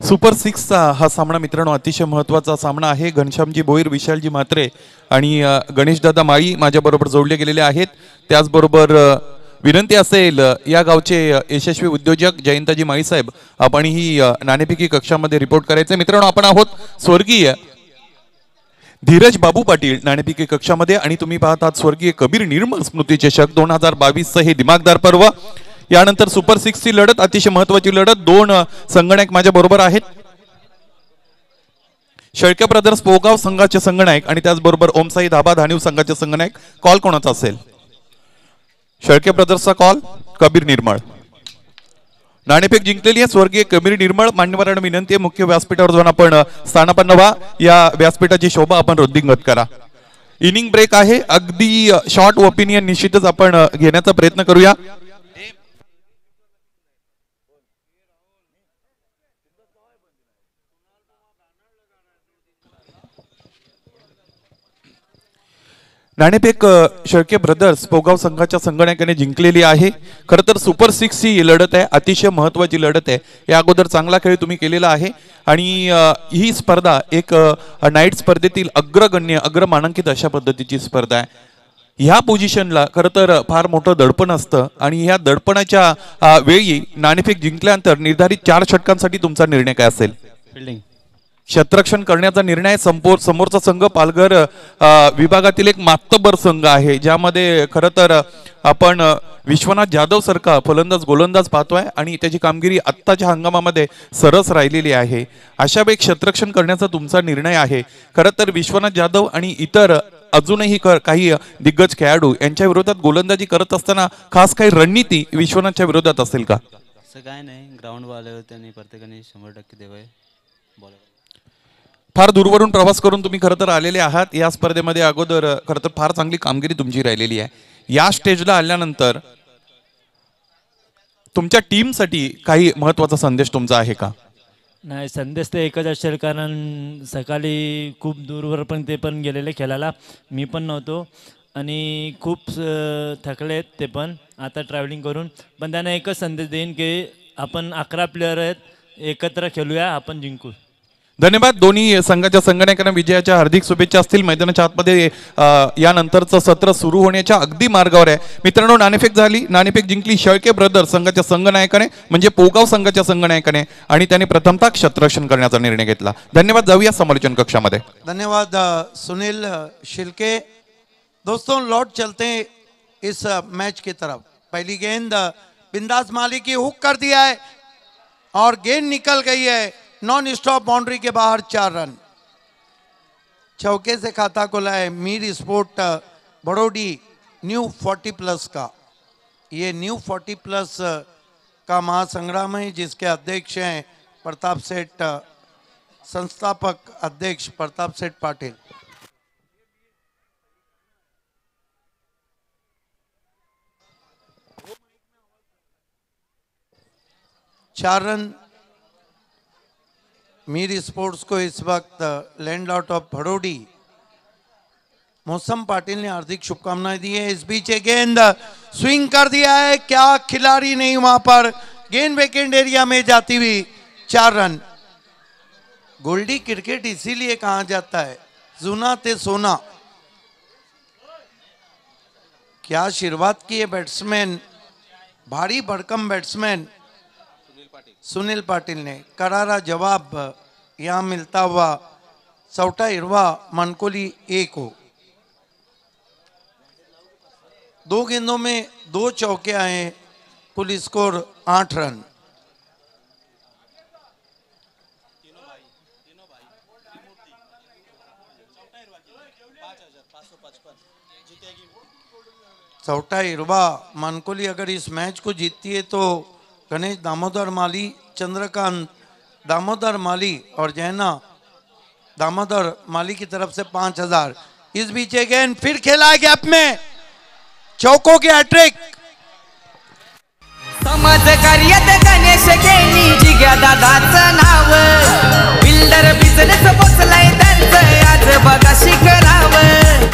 Speaker 6: सुपर सिक्सचा हा सामना मित्रांनो अतिशय महत्त्वाचा सामना आहे. घनश्यामजी बोईर विशालजी म्हात्रे आणि गणेशदादा माळी माझ्याबरोबर जोडले गेलेले आहेत. त्याचबरोबर विनंती असेल या गावचे यशस्वी उद्योजक जयंताजी माईसाहेब आपण ही नाणेपिकी कक्षामध्ये रिपोर्ट करायचे. मित्रांनो आपण आहोत स्वर्गीय धीरज बाबू पाटील नाणेपिकी कक्षामध्ये आणि तुम्ही पाहतात स्वर्गीय कबीर निर्मल स्मृती चषक दोन हजार बावीसचं हे दिमागदार पर्व. यानंतर सुपर सिक्सची लढत अतिशय महत्वाची लढत दोन संगणक माझ्या बरोबर आहेत. शेळके ब्रदर्स पोगाव संघाचे संगनायक आणि त्याचबरोबर ओमसाई धाबा धानीव संघाचे संगनायक कॉल कोणाचा असेल? शेळके ब्रदर्सचा कॉल कबीर निर्मळ. नाणेफेक जिंकलेली आहे स्वर्गीय कबीर निर्मळ. मान्यवरांना विनंती आहे मुख्य व्यासपीठावर जाऊन आपण स्थानापन्न व्हा. या व्यासपीठाची शोभा आपण वृद्धिंगत करा. इनिंग ब्रेक आहे. अगदी शॉर्ट ओपिनियन निश्चितच आपण घेण्याचा प्रयत्न करूया. नाणेफेक शेळके ब्रदर्स पोगाव संघाच्या संगणकाने जिंकलेली आहे. खरं तर सुपर सिक्स ही लढत आहे अतिशय महत्वाची लढत आहे. या अगोदर चांगला खेळ तुम्ही केलेला आहे. आणि ही स्पर्धा एक नाईट स्पर्धेतील अग्रगण्य अग्रमानांकित अशा पद्धतीची स्पर्धा आहे. ह्या पोझिशनला खरं तर फार मोठं दडपण असतं. आणि ह्या दडपणाच्या वेळी नाणेफेक जिंकल्यानंतर निर्धारित चार षटकांसाठी तुमचा निर्णय काय असेल?
Speaker 7: फिल्डिंग
Speaker 6: क्षेत्ररक्षण करण्याचा निर्णय संपोर समोरचा संघ पालघर विभागातील एक मातबर संघ आहे. ज्यामध्ये खरं तर आपण विश्वनाथ जाधव सारखा फलंदाज गोलंदाज पाहतोय आणि त्याची कामगिरी आत्ताच्या हंगामामध्ये सरस राहिलेली आहे. अशा वेळी क्षेत्ररक्षण करण्याचा तुमचा निर्णय आहे. खरं तर विश्वनाथ जाधव आणि इतर अजूनही क- काही दिग्गज खेळाडू यांच्या विरोधात गोलंदाजी करत असताना खास काही रणनीती विश्वनाथच्या विरोधात असेल का?
Speaker 7: असं काय नाही. ग्राउंडवाले त्यांनी प्रत्येकाने शंभर टक्के देवाय बॉल
Speaker 6: फार दूरवरून प्रवास करून तुम्ही खरं तर आलेले आहात. या स्पर्धेमध्ये अगोदर खरं तर फार चांगली कामगिरी तुमची राहिलेली आहे. या स्टेजला आल्यानंतर तुमच्या टीमसाठी काही महत्त्वाचा संदेश तुमचा आहे का?
Speaker 8: नाही संदेश तर एकच असेल कारण सकाळी खूप दूरवर पण ते पण गेलेले खेळायला. मी पण नव्हतो. आणि खूप थकले आहेत ते पण. आता ट्रॅव्हलिंग करून. पण त्यांना एकच संदेश देईन की आपण अकरा प्लेअर आहेत एकत्र खेळूया आपण जिंकू.
Speaker 6: धन्यवाद. दोन्ही संघाच्या संगणकांना विजयाच्या हार्दिक शुभेच्छा असतील. मैदानाच्या आतमध्ये यानंतरचं सत्र सुरू होण्याच्या अगदी मार्गावर आहे. मित्रांनो नाणेफेक झाली. नाणेफेक जिंकली शेळके ब्रदर्स संघाच्या संघनायकाने म्हणजे पोगाव संघाच्या संघनायकाने आणि त्याने प्रथमतः क्षेत्ररक्षण करण्याचा निर्णय घेतला. धन्यवाद. जाऊया समालोचन कक्षामध्ये.
Speaker 5: धन्यवाद सुनील शिल्के दोस्तों लौट चलते हैं इस मॅच मैच की तरफ. पहली गेंद बिंदास माली की हुक कर दिया है और गेंद निकल गई है। नॉन स्टॉप बाउंड्री के बाहर चार रन। चौके से खाता खोला है Mir sport Badodi, new 40 plus का। ये न्यू 40 प्लस का महासंग्राम है, जिसके अध्यक्ष हैं प्रताप सेठ संस्थापक अध्यक्ष प्रताप सेठ पाटिल। चार रन मीर स्पोर्ट्स को इस वक्त land out of Bharodi Mausam Patil ने हार्दिक शुभकामनाएँ दी है। इस बीच गेंद स्विंग कर दिया है। क्या खिलाड़ी नहीं वहाँ पर? गेंद वेकेंड एरिया में जाती हुई चार रन। गोल्डी क्रिकेट इसीलिए कहा जाता है। जूना ते सोना क्या शुरुआत की है बैट्समैन भारी भड़कम बैट्समैन सुनील पाटिल ने, करारा जवाब, यहाँ मिलता हुआ, सौटा इरवा, मनकोली ए को। दो गेंदों में दो चौके आए कुल स्कोर आठ रन। सौटा इरवा, मनकोली अगर इस मैच को जीतती है तो गणेश दामोदर माली चंद्रकांत दामोदर माली और जैना दामोदर माली की तरफ़ से पाँच हज़ार। इस बीच अगेन फिर खेला गैप में। चौकों के हैट्रिक
Speaker 2: समज कार्यात गणेश केनी जिग्या दादाचं नाव। बिल्डर बिझनेस पोचलाय त्यांचं आज बघा शिखरावर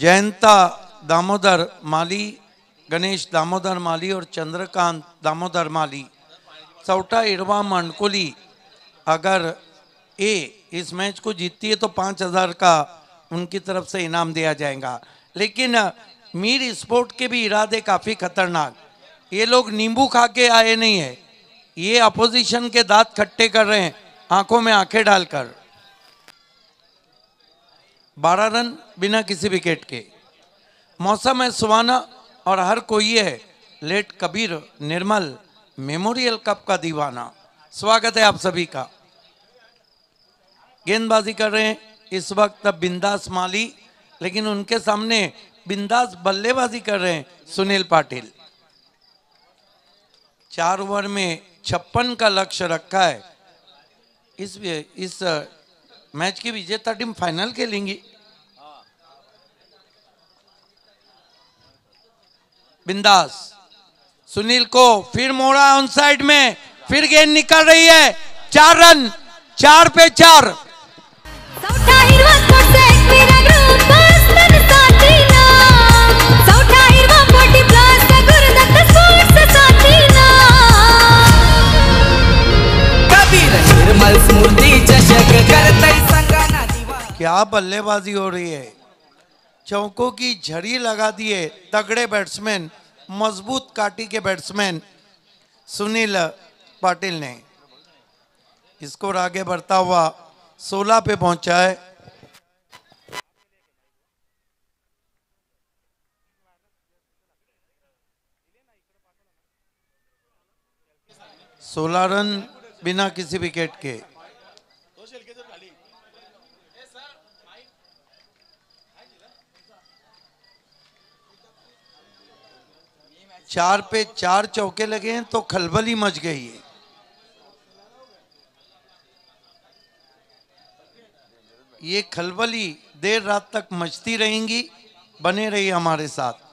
Speaker 5: जयंता दामोदर माली गणेश, दामोदर माली और चंद्रकांत, दामोदर माली। चौटा इरवा मंडकोली अगर ए इस मैच को जीतती है तो पाँच हज़ार का उनकी तरफ़ से इनाम दिया जाएगा। लेकिन, मीर स्पोर्ट के भी इरादे काफ़ी खतरनाक। ये लोग नींबू खा के आए नहीं है। ये अपोजिशन के दांत खट्टे कर रहे हैं, आँखों में आँखें डालकर। बारह रन बिना किसी विकेट के। मौसम है सुहाना। और हर कोई है। Late Kabir, Nirmal, memorial cup का दीवाना। स्वागत है आप सभी का। गेंदबाजी कर रहे हैं। इस वक्त बिंदास माली, लेकिन उनके सामने बिंदास बल्लेबाजी कर रहे हैं सुनील पाटिल। चार ओवर में छप्पन का लक्ष्य रखा है। इस इस मैच की विजेता टीम फाइनल खेलेंगी। बिंदास। सुनील को फिर मोड़ा ऑन साइड में फिर गेंद निकल रही है। चार रन चार पे चार। क्या बल्लेबाजी हो रही है। चौकों की झड़ी लगा दिए तगड़े बैट्समैन मज़बूत काटी के बैट्समैन सुनील पाटिल ने। स्कोर आगे बढ़ता हुआ 16 पे पहुँचा है। सोलह रन बिना किसी विकेट के। चार पे चार चौके लगे हैं तो खलबली मच गई है। ये खलबली देर रात तक मचती रहेंगी, बने रही हमारे साथ।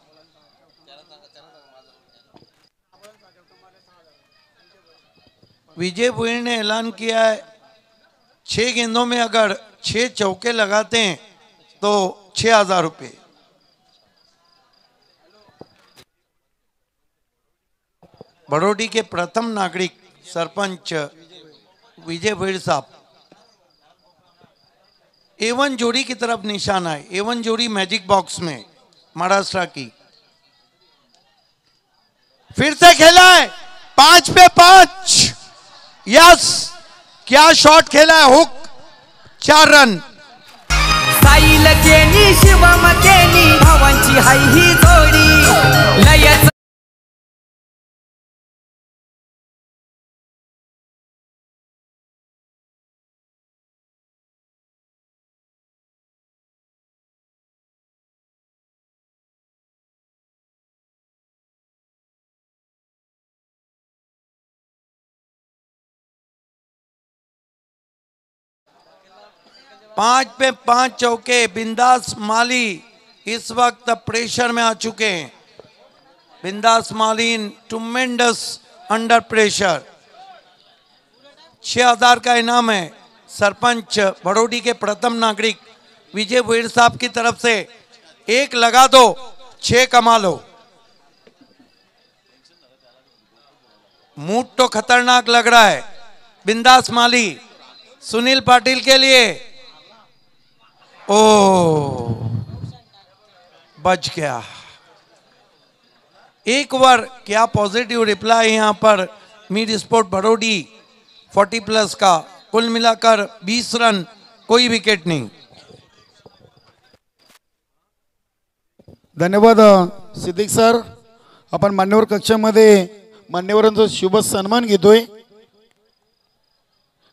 Speaker 5: विजय भुईर ने ऐलान किया है, छह गेंदों में अगर छह चौके लगाते हैं तो छह हज़ार रुपये। बड़ोडी के प्रथम नागरिक सरपंच विजय भीड़ साहब। एवन जोड़ी की तरफ़ निशान है। एवन जोड़ी मैजिक बॉक्स में महाराष्ट्र की। फिर से खेला है। पाँच पे पाँच। यस, क्या शॉट खेला है? हुक, चार रन।
Speaker 2: साईल केली शिवम भावांची हाय ही जोडी।
Speaker 5: पाँच पे पाँच चौके, बिंदास माली इस वक्त प्रेशर में आ चुके हैं। बिंदास माली टुमेंडस अंडर प्रेशर छह हज़ार का इनाम है। सरपंच बड़ोडी के प्रथम नागरिक विजय वीर साहब की तरफ़ से एक लगा दो, छह कमा लो। मूड तो खतरनाक लग रहा है। बिंदास माली सुनील पाटिल के लिए ओ बच गया। एक बार क्या पॉजिटिव रिप्लाई यहां पर मीर स्पोर्ट बड़ोडी 40 प्लस का। कुल मिलाकर 20 रन कोई विकेट नहीं।
Speaker 4: धन्यवाद सिद्दीक सर। आपण मान्यवर कक्षामध्ये मान्यवरांचा शुभ सन्मान घेतोय.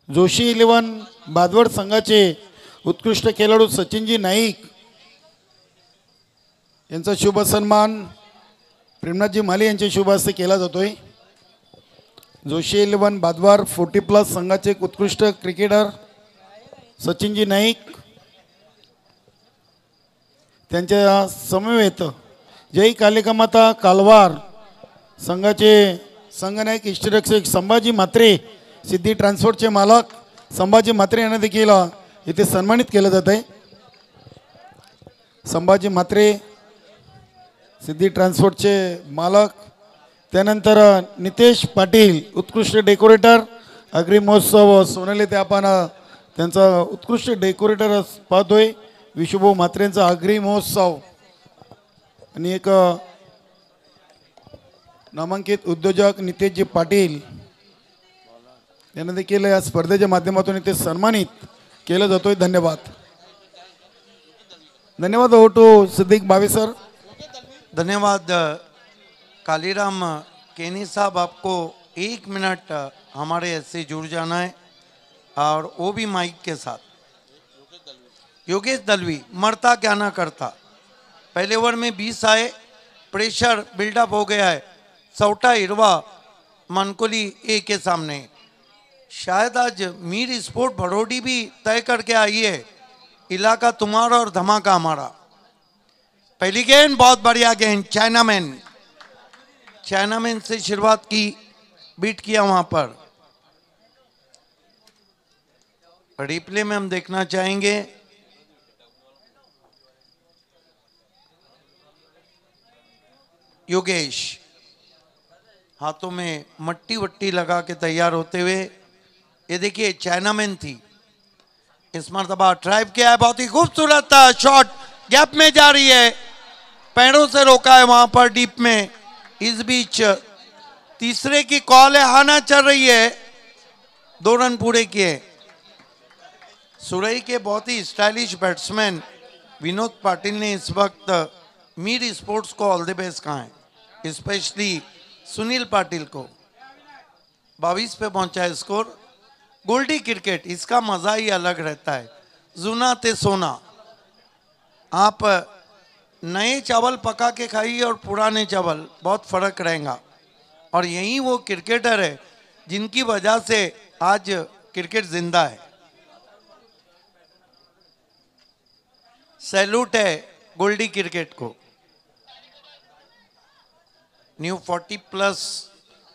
Speaker 4: जोशी इलेवन बादवड संघाचे उत्कृष्ट खेळाडू सचिनजी नाईक यांचा शुभ सन्मान प्रेमनाथजी माले यांच्या शुभ हस्ते केला जातोय. जोशी इलेव्हन बादवार फोर्टी प्लस संघाचे एक उत्कृष्ट क्रिकेटर सचिनजी नाईक त्यांच्या समवेत जय कालिकामाता कालवार संघाचे संघनायक इष्टरक्षक संभाजी म्हात्रे सिद्धी ट्रान्सपोर्टचे मालक संभाजी म्हात्रे यांना देखील इथे सन्मानित केलं जात आहे. संभाजी म्हात्रे सिद्धी ट्रान्सपोर्टचे मालक त्यानंतर नितेश पाटील उत्कृष्ट डेकोरेटर अग्री महोत्सव सोनले ते आपण त्यांचा उत्कृष्ट डेकोरेटर पाहतोय. विशुभाऊ म्हात्रेंचा अग्री महोत्सव. आणि एक नामांकित उद्योजक नितेशजी पाटील. यांना देखील या स्पर्धेच्या माध्यमातून इथे सन्मानित. केलं जातोय धन्यवाद धन्यवाद हो टू सिद्दीक बावे सर
Speaker 5: धन्यवाद कालीराम केनी साहब आपको एक मिनट हमारे ऐसे जुड़ जाना है और वो भी माइक के साथ योगेश दलवी मरता क्या ना करता पहले ओवर में 20 आए प्रेशर बिल्डअप हो गया है सौटा इरवा मनकोली ए के सामने शायद आज मीर स्पोर्ट भड़ोडी भी तय करके आई है, इलाका तुम्हारा और धमाका हमारा। पहली गेंद बहुत बढ़िया गेंद, चाइनामैन। चाइनामैन से शुरुआत की, बीट किया वहाँ पर। रिप्ले में हम देखना चाहेंगे। योगेश, हाथों में मट्टी वट्टी लगा के तैयार होते हुए ये देखिए चाइनामैन थी। इस मरतबा ड्राइव किया है बहुत ही खूबसूरत था। शॉट गैप में जा रही है। पैरों से रोका है वहाँ पर डीप में। इस बीच तीसरे की कॉल है, हाना चल रही है। दो रन पूरे किए। सुरई के बहुत ही स्टाइलिश बैट्समैन विनोद पाटिल ने इस वक्त मीर स्पोर्ट्स को ऑल द बेस्ट कहा है। स्पेशली सुनील पाटिल को। बाईस पे पहुँचा है स्कोर गोल्डी क्रिकेट, इसका मज़ा ही अलग रहता है। जूना ते सोना। आप नए चावल पका के खाइए और पुराने चावल, बहुत फ़र्क रहेगा। और यही वो क्रिकेटर है, जिनकी वजह से आज क्रिकेट ज़िंदा है। सैल्यूट है गोल्डी क्रिकेट को। न्यू 40 प्लस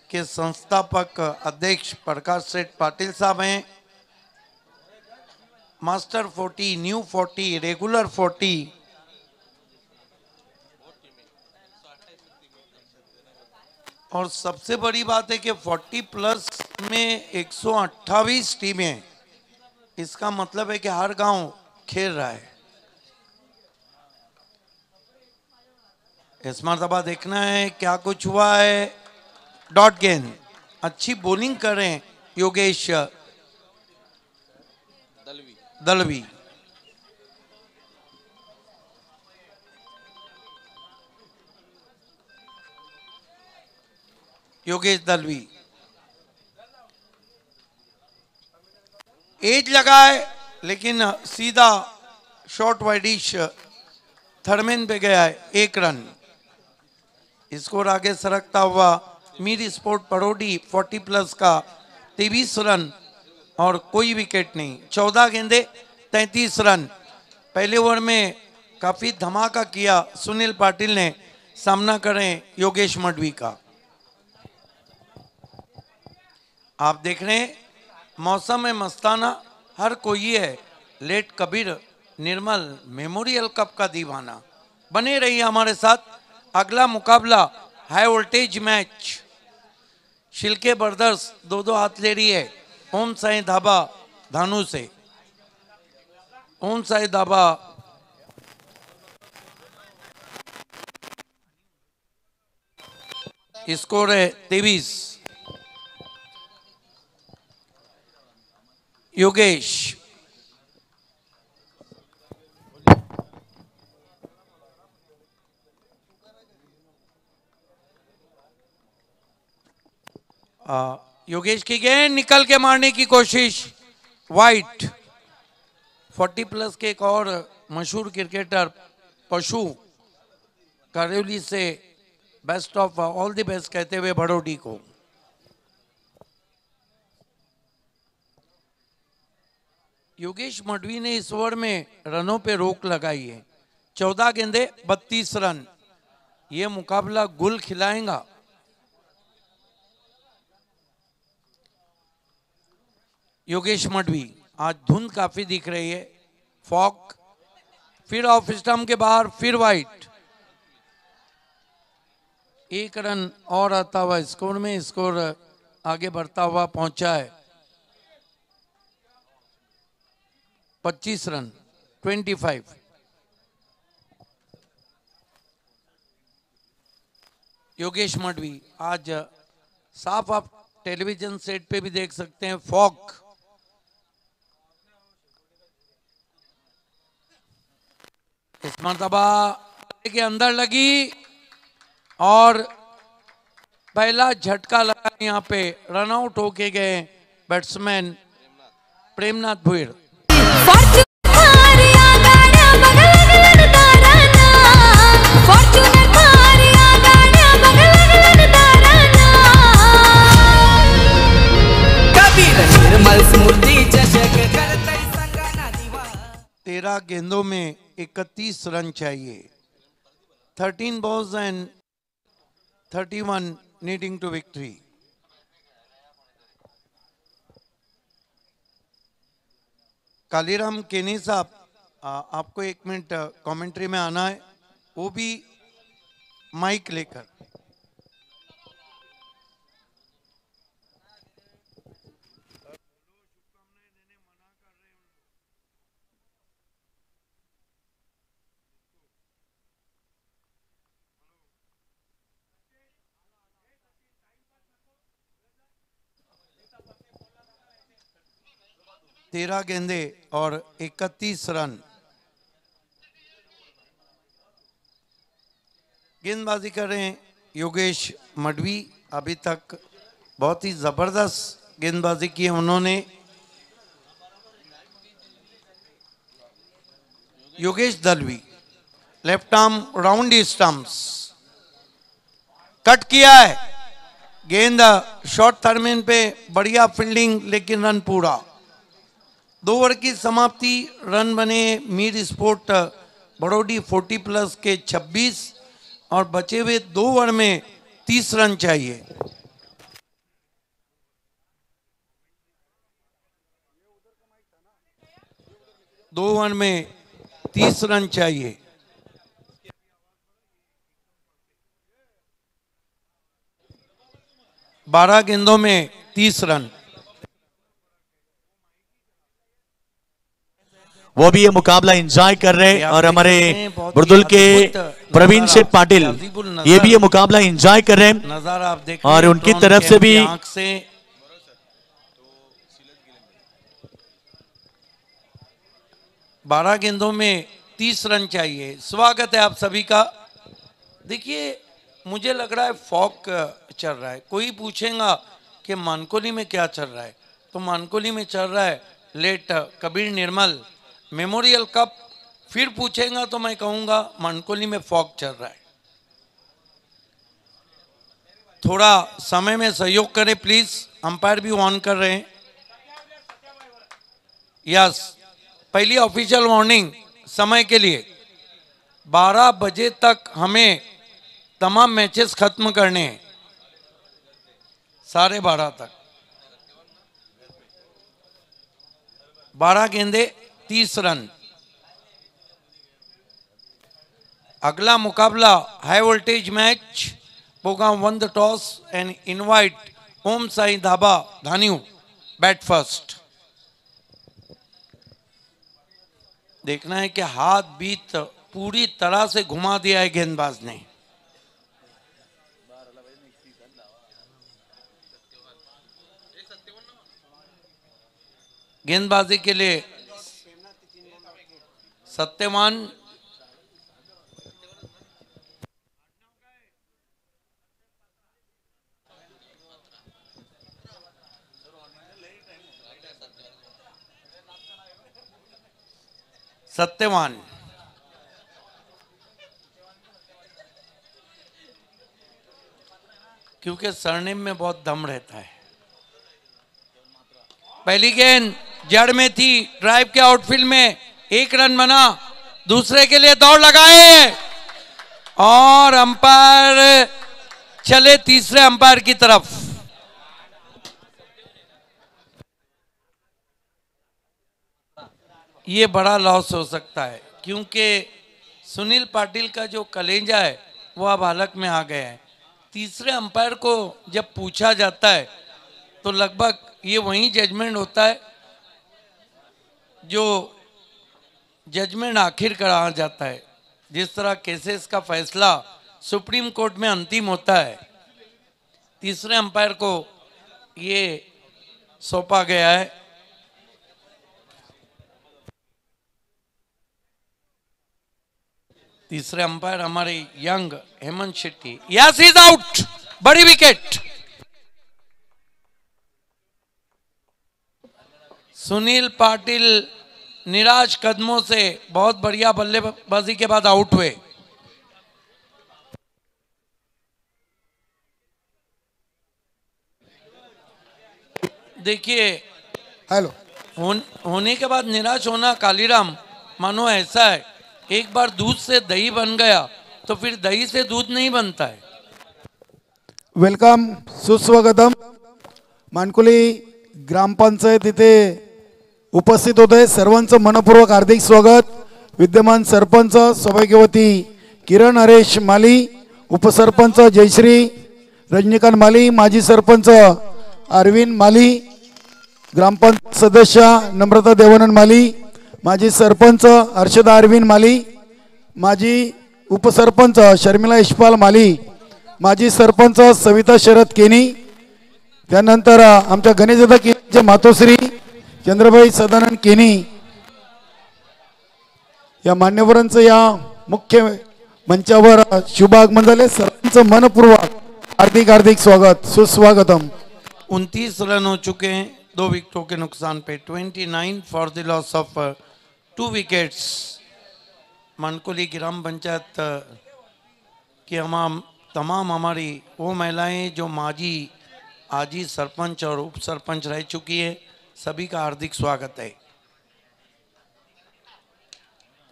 Speaker 5: के संस्थापक अध्यक्ष प्रकाश सेठ पाटिल साहब हैं। मास्टर 40 न्यू 40 रेगुलर 40 और सबसे बड़ी बात है कि 40 प्लस में 128 टीमें इसका मतलब है कि हर गाँव खेल रहा है। इस मरतबा देखना है, क्या कुछ हुआ है? डॉट गेंद अच्छी बॉलिंग कर रहे हैं योगेश दलवी। योगेश दलवी। एज लगाए लेकिन सीधा शॉर्ट वाइडिश थर्मेन पे गया है एक रन स्कोर आगे सरकता हुआ मीर स्पोर्ट पड़ोडी 40 प्लस का तेईस रन और कोई विकेट नहीं। चौदह गेंदे, तैतीस रन। पहले ओवर में काफ़ी धमाका किया सुनील पाटिल ने। सामना करें योगेश मडवी का। आप देख रहे हैं, मौसम में मस्ताना हर कोई है। Late Kabir, Nirmal, memorial cup का दीवाना। बने रहिए हमारे साथ अगला मुकाबला, high voltage match. Shelke brothers दो दो हाथ ले रही है। ओम साई धाबा, धानु से। ओम साई धाबा। स्कोर है तेवीस योगेश। योगेश की गेंद निकल के मारने की कोशिश वाइट 40 प्लस के एक और मशहूर क्रिकेटर पशु करेली से best of all the best कहते हुए भड़ोडी को योगेश मडवी ने इस ओवर में रनों पे रोक लगाई है चौदह गेंदे बत्तीस रन ये मुकाबला गुल खिलाएगा योगेश मडवी, आज धुंध काफ़ी दिख रही है, फॉक, फिर ऑफ़ स्टम्प के बाहर, फिर वाइट। एक रन और आता हुआ, स्कोर में स्कोर आगे बढ़ता हुआ पहुँचा है। 25 रन 25 योगेश मडवी, आज साफ़ आप टेलीविज़न सेट पे भी देख सकते हैं, फॉक। इस मरतबा के अंदर लगी और पहला झटका लगा यहाँ पे। रन आउट होके गए बैट्समैन प्रेमनाथ भुईर।
Speaker 3: फॉर्च्यूनर
Speaker 5: तेरह गेंदों में इकतीस रन चाहिए। Thirteen balls and thirty one needing to victory Kaliram Keni साहब आपको एक मिनट कमेंट्री में आना है। वो भी माइक लेकर। तेरह गेंदे और इकतीस रन। गेंदबाजी कर रहे हैं योगेश मडवी। अभी तक बहुत ही ज़बरदस्त गेंदबाजी की है उन्होंने। Yogesh Dalvi, left arm round stumps cut किया है। गेंद शॉर्ट थर्मिन पे, बढ़िया फील्डिंग, लेकिन रन पूरा। दो ओवर की समाप्ति, रन बने मीर स्पोर्ट बड़ोडी 40 प्लस के 26 और बचे हुए दो ओवर में 30 रन चाहिए। दो ओवर में 30 रन चाहिए। बारह गेंदों में 30 रन।
Speaker 1: वो भी ये मुकाबला एंजॉय कर रहे हैं और हमारे बुरदुल के प्रवीण शेख पाटिल ये भी ये मुकाबला एंजॉय कर रहे हैं।
Speaker 5: नज़ारा आप देख
Speaker 1: और उनकी तरफ़ से भी
Speaker 5: बारह गेंदों में तीस रन चाहिए। स्वागत है आप सभी का। देखिए मुझे लग रहा है फॉक चल रहा है। कोई पूछेगा कि मानकोली में क्या चल रहा है? तो मानकोली में चल रहा है late Kabir Nirmal. Memorial cup, फिर पूछेगा तो मैं कहूँगा, मानकोली में फॉक चल रहा है। थोड़ा समय में सहयोग करें प्लीज़ अंपायर भी ऑन कर रहे हैं। यस पहली ऑफिशियल वार्निंग समय के लिए। 12 बजे तक हमें तमाम मैचेस खत्म करने हैं। साढ़े बारह तक। बारह गेंदे तीस रन अगला मुकाबला high voltage match program won the toss and invite Om Sai Dhaba, धान्यू, bat first. देखना है कि हाथ बीत पूरी तरह से घुमा दिया है गेंदबाज ने। गेंदबाजी के लिए सत्यवान। सत्यवान। क्योंकि सरनेम में बहुत दम रहता है। पहली गेंद जड़ में थी, ड्राइव के आउटफील्ड में। एक रन बना दूसरे के लिए दौड़ लगाए। और अंपायर चले तीसरे अंपायर की तरफ़। ये बड़ा लॉस हो सकता है, क्योंकि सुनील पाटिल का जो कलेजा है, वो अब हालत में आ गया है। तीसरे अंपायर को जब पूछा जाता है तो लगभग ये वही जजमेंट होता है, जो जजमेंट आखिर करा जाता है। जिस तरह केसेस का फैसला सुप्रीम कोर्ट में अंतिम होता है, तीसरे अंपायर को ये सौंपा गया है। तीसरे अंपायर हमारे young Hemant Shetty yes is out बड़ी विकेट सुनील पाटिल निराश कदमों से बहुत बढ़िया बल्लेबाजी के बाद आउट हुए। देखिए
Speaker 4: हेलो।
Speaker 5: होन, होने के बाद निराश होना कालीराम मानो ऐसा है एक बार दूध से दही बन गया तो फिर दही से दूध नहीं बनता है।
Speaker 4: वेलकम सुस्वागतम। मानकुली ग्रामपंचायत इथे उपस्थित होते. सर्वांचं मनपूर्वक हार्दिक स्वागत. विद्यमान सरपंच सौभाग्यवती किरण हरेश माली उपसरपंच जयश्री रजनीकांत माली माजी सरपंच अरविंद माली ग्रामपंचायत सदस्य नम्रता देवानंद माली माजी सरपंच हर्षदा अरविंद माली माजी उपसरपंच शर्मिला यशपाल माली माजी सरपंच सविता शरद केनी त्यानंतर आमच्या गणेशदा केनीचे मातोश्री चंद्रबाई सदानंद केनी, या मान्यवरांचं या मुख्य मंचावर शुभागमन झाले. मनपूर्वक हार्दिक हार्दिक स्वागत, सुस्वागतम.
Speaker 5: उनतीस रन हो चुके हैं, दो विकेटों के नुकसान पे 29 for the loss of two wickets Mankoli gram panchayat की हमाम, तमाम हमारी वो महिलाएँ जो माजी, आजी सरपंच और उप सरपंच रह चुकी है। सभी का हार्दिक स्वागत है।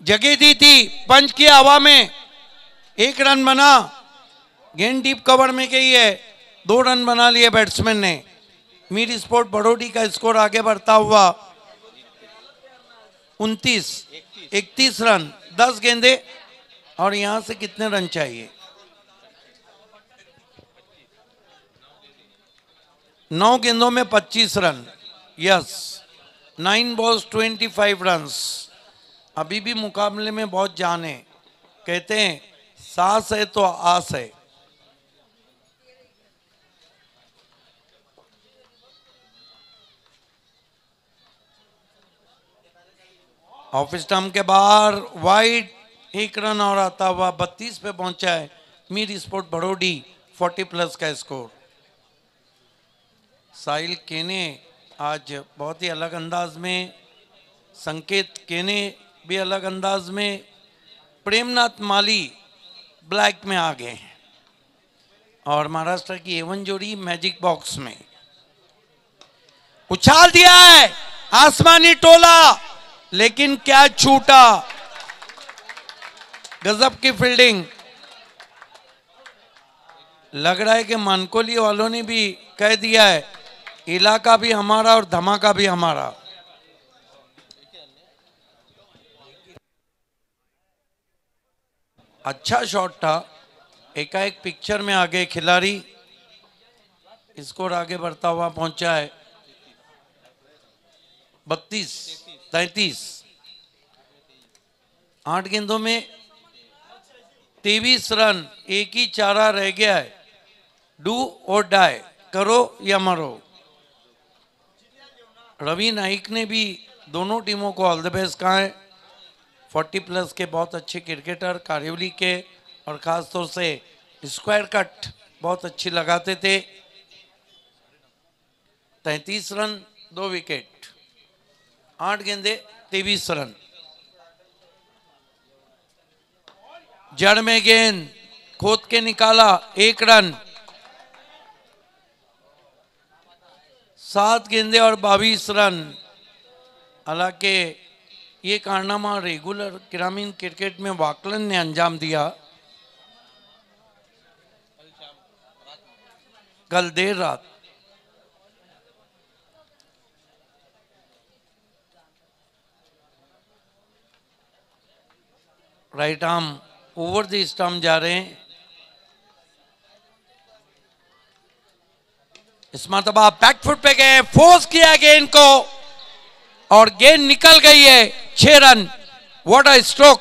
Speaker 5: जगह दी थी, पंच की हवा में एक रन बना। गेंद डीप कवर में गई है, दो रन बना लिए बैट्समैन ने। मीर स्पोर्ट बड़ोडी का स्कोर आगे बढ़ता हुआ उनतीस, इकतीस रन, दस गेंदे, और यहाँ से कितने रन चाहिए? नौ गेंदों में पच्चीस run. Yes nine balls twenty five runs अभी भी मुकाबले में बहुत जान। है कहते हैं, सांस है तो आस है। ऑफ़िस स्टम्प के बाहर वाइड एक रन और आता हुआ बत्तीस पे पहुँचा है Mir sport Badodi, forty plus का स्कोर। साहिल केने आज बहुत ही अलग अंदाज में, संकेत केने भी अलग अंदाज में, प्रेमनाथ माली ब्लैक में आ गए हैं। और महाराष्ट्र की एवन जोड़ी मैजिक बॉक्स में, उछाल दिया है, आसमानी टोला, लेकिन क्या छूटा। गजब की फील्डिंग लग रहा है कि मानकोली वालों ने भी कह दिया है इलाका भी हमारा और धमाका भी हमारा। अच्छा शॉट था। एकाएक पिक्चर में आगे खिलाड़ी स्कोर आगे बढ़ता हुआ पहुँचा है। बत्तीस, तैतीस। आठ गेंदों में तेईस रन, एक ही चारा रह गया है। डू और डाई करो या मरो। रवि नाइक ने भी दोनों टीमों को ऑल द बेस्ट कहा है। फोर्टी प्लस के बहुत अच्छे क्रिकेटर कारिवली के, और ख़ास तौर से स्क्वायर कट बहुत अच्छी लगाते थे। तैतीस रन, दो विकेट आठ गेंदे तेईस रन। जड़ में गेंद, खोद के निकाला, एक रन। सात गेंदे और बाईस रन। हालाँकि ये कारनामा रेगुलर ग्रामीण क्रिकेट में वाकलन ने अंजाम दिया। कल देर रात। Right arm, over the stump जा रहे हैं। इस मरतबा बैकफुट पे गए फोर्स किया गेंद को और गेंद निकल गई है छह रन। व्हाट अ स्ट्रोक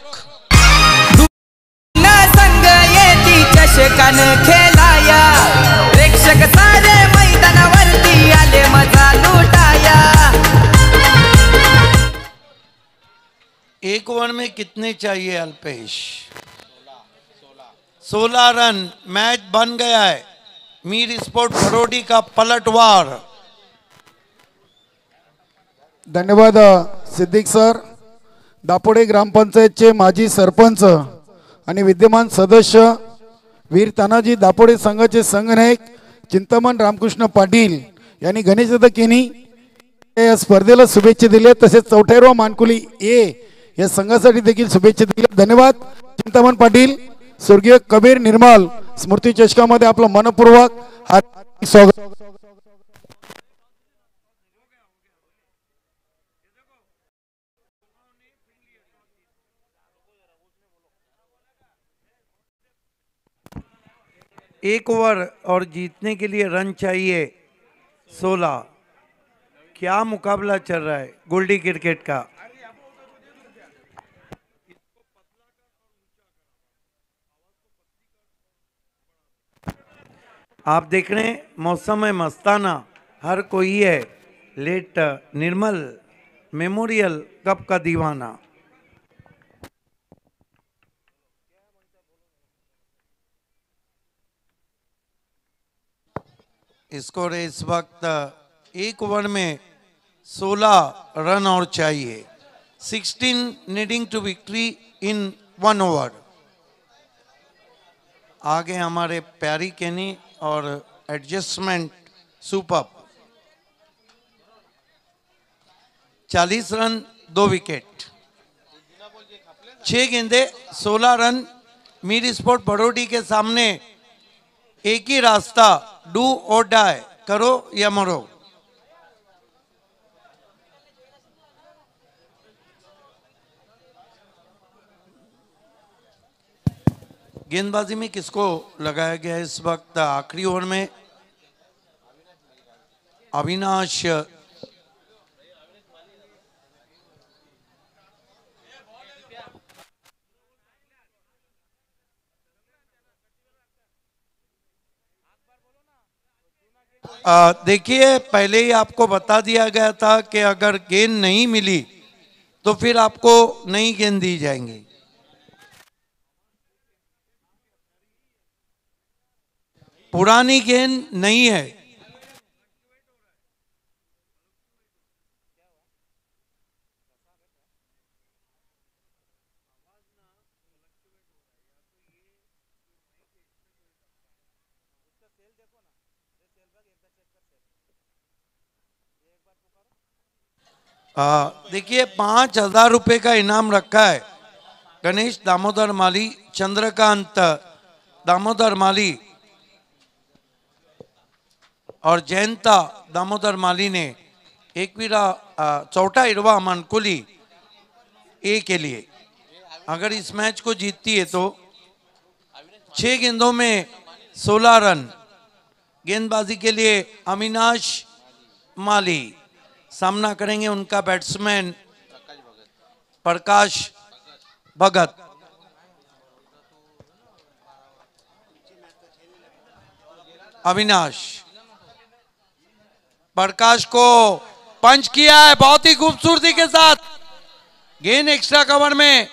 Speaker 2: प्रेक्षक सारे मैदानावरती आले मज़ा लुटाया।
Speaker 5: एक ओवर में कितने चाहिए अल्पेश? सोलह। रन मैच बन गया है। मीर स्पोर्ट भरोडी का पलटवार।
Speaker 4: धन्यवाद सिद्दीक सर. दापोडे ग्रामपंचायतचे माजी सरपंच आणि विद्यमान सदस्य वीर तानाजी दापोडे संघाचे संघनायक चिंतामण रामकृष्ण पाटील यांनी गणेशदादा केनी या स्पर्धेला शुभेच्छा दिल्या. तसेच चौथ्यावा मानकुली ए या संघासाठी देखील शुभेच्छा दिल्या. धन्यवाद चिंतामण पाटील. स्वर्गीय कबीर निर्माल स्मृती चषकामध्ये आपलं मनपूर्वक हार्दिक स्वागत.
Speaker 5: एक ओवर और जीतने के लिए रन चाहिए सोलह। क्या मुकाबला चल रहा है गोल्डी क्रिकेट का? आप देख रहे हैं, मौसम है मस्ताना, हर कोई है। लेट, निर्मल, मेमोरियल, कप का दीवाना। स्कोर इस वक्त, एक ओवर में 16 रन और चाहिए। 16 needing to victory in one over आगे हमारे प्यारी केनी और एडजस्टमेंट सुपर। 40 रन, दो विकेट। छह गेंदे 16 रन। मीर स्पोर्ट बड़ोडी के सामने एक ही रास्ता, डू और डाय करो या मरो। गेंदबाजी में किसको लगाया गया है इस वक्त? आखिरी ओवर में अविनाश देखिए, पहले ही आपको बता दिया गया था कि अगर गेंद नहीं मिली तो फिर आपको नई गेंद दी जाएँगी। पुरानी गेंद नहीं है। देखिए, पाँच हज़ार रुपये का इनाम रखा है। गणेश दामोदर माली, चंद्रकांत दामोदर माली और जयंता दामोदर माली ने एकवीरा आ, चौथा इरवा मनकुली ए के लिए। अगर इस मैच को जीतती है तो छह गेंदों में 16 रन गेंदबाजी के लिए अविनाश माली। सामना करेंगे उनका बैट्समैन प्रकाश भगत। अविनाश। प्रकाश को पंच किया है बहुत ही खूबसूरती के साथ। गेंद एक्स्ट्रा कवर में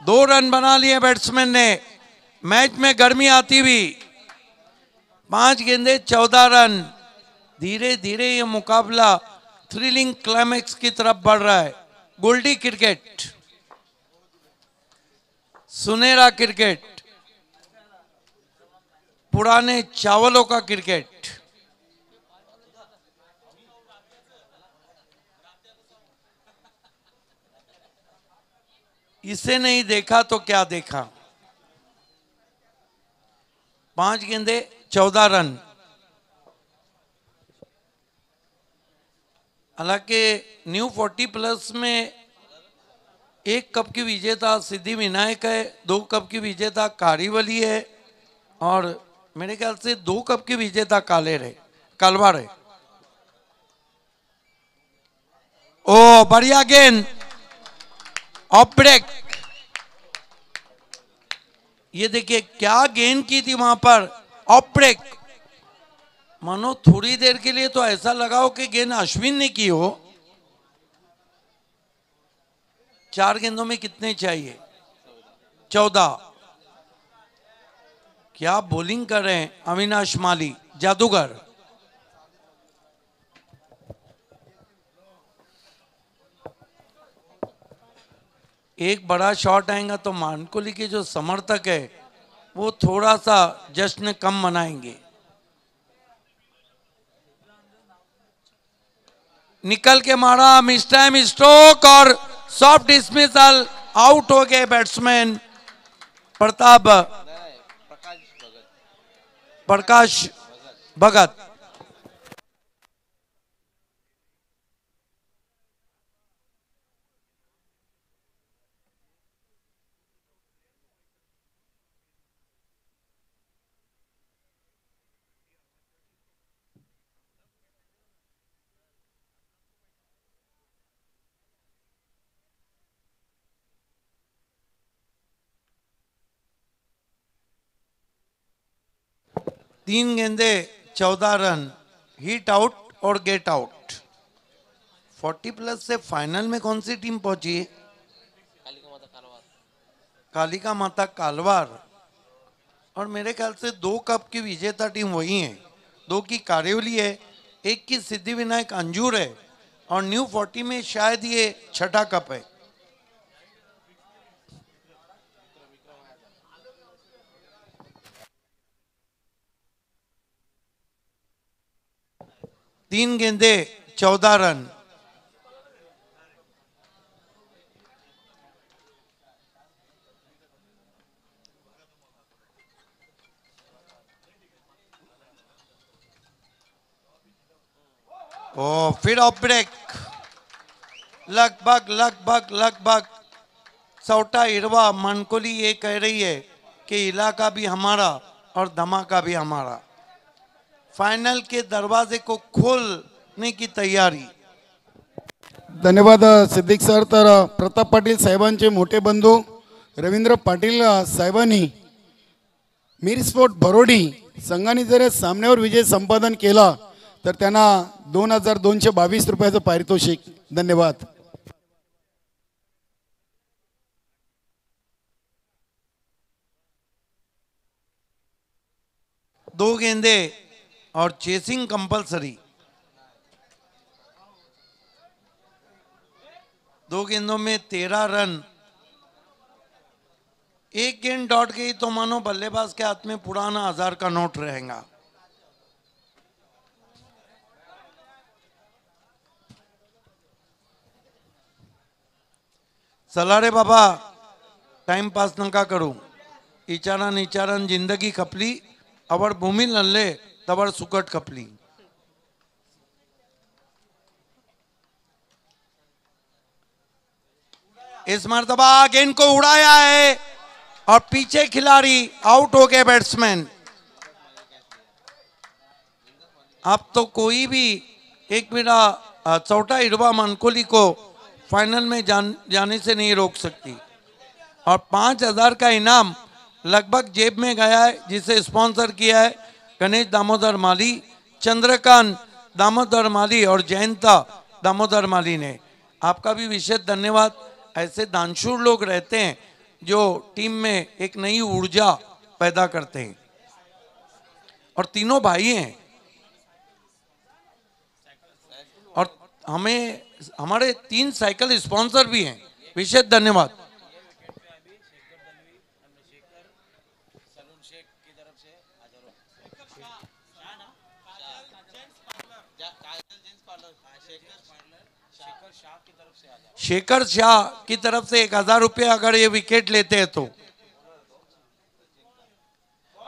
Speaker 5: दो रन बना लिए बैट्समैन ने। मैच में गर्मी आती हुई। पाँच गेंदे, चौदह रन धीरे धीरे ये मुकाबला थ्रिलिंग क्लाइमैक्स की तरफ़ बढ़ रहा है। गोल्डी क्रिकेट सुनेरा क्रिकेट पुराने चावलों का क्रिकेट इसे नहीं देखा तो क्या देखा? पाँच गेंदे, चौदह रन। हालाँकि न्यू फोर्टी प्लस में एक कप की विजेता सिद्धि विनायक है, दो कप की विजेता कारीवली है और मेरे ख्याल से दो कप की विजेता कालेर है, कालवार है। ओ, बढ़िया गेंद। ऑफ़ ये देखिए, क्या गेंद की थी वहाँ पर? ऑफ़ मानो थोड़ी देर के लिए तो ऐसा लगाओ कि गेंद अश्विन ने की हो। चार गेंदों में कितने चाहिए? चौदह। क्या बॉलिंग कर रहे हैं अविनाश माली, जादूगर। एक बड़ा शॉट आएगा तो मानकोली के जो समर्थक है वो थोड़ा सा जश्न कम मनाएँगे। निकल के मारा मिस टाइम स्ट्रोक और सॉफ्ट डिस्मिसल आउट हो गए बैट्समैन प्रताप। प्रकाश भगत। तीन गेंदे, चौदह रन हिट आउट और गेट आउट फोर्टी प्लस से फाइनल में कौन सी टीम पहुँची? कालिका माता कालवार। और मेरे ख्याल से दो कप की विजेता टीम वही है। दो की कारेवली है, एक की सिद्धि विनायक अंजूर है, और न्यू फोर्टी में शायद ये छठा कप है। तीन गेंदे, चौदह रन। ओ फिर ऑफ़ ब्रेक लगभग लगभग लगभग, सौटा इरवा मनकोली ये कह रही है कि इलाका भी हमारा और धमाका भी हमारा। फाइनल के दरवाजे को खोलने की तयारी।
Speaker 4: धन्यवाद सिद्दीक सर. तर प्रताप पाटील साहेबांचे मोठे बंधू रवींद्र पाटील साहेबांनी मीर स्पोर्ट भरोडी संघाने जर सामन्यावर विजय संपादन केला तर त्यांना दोन हजार दोनशे बावीस रुपयाचं पारितोषिक. धन्यवाद.
Speaker 5: दो गेंदे और चेसिंग कंपलसरी दो गेंदों में तेरह रन. एक गेंद डॉट गई तो मानो बल्लेबाज के हाथ में पुराना हज़ार का नोट रहेगा. चला रे बाबा टाइमपास नका करू. इचारन इचारन ज़िंदगी खपली. आवड भूमी नल्ले तवड सुकट कपली इस मर्तबा गेंद को उड़ाया है और पीछे खिलाड़ी आउट हो गए बैट्समैन अब तो कोई भी एक मेरा चौथा इरवा मनकोली को फाइनल में जान, जाने से नहीं रोक सकती। और पाँच हज़ार का इनाम लगभग जेब में गया है, जिसे स्पॉन्सर किया है। गणेश दामोदर माली, चंद्रकांत दामोदर माली और जयंता दामोदर माली ने। आपका भी विशेष धन्यवाद। ऐसे दानशूर लोग रहते हैं जो टीम में एक नई ऊर्जा पैदा करते हैं। और तीनों भाई हैं। और हमें, हमारे तीन साइकिल स्पॉन्सर भी हैं। विशेष धन्यवाद। शेखर शाह की तरफ़ से एक हज़ार रुपये अगर ये विकेट लेते हैं तो।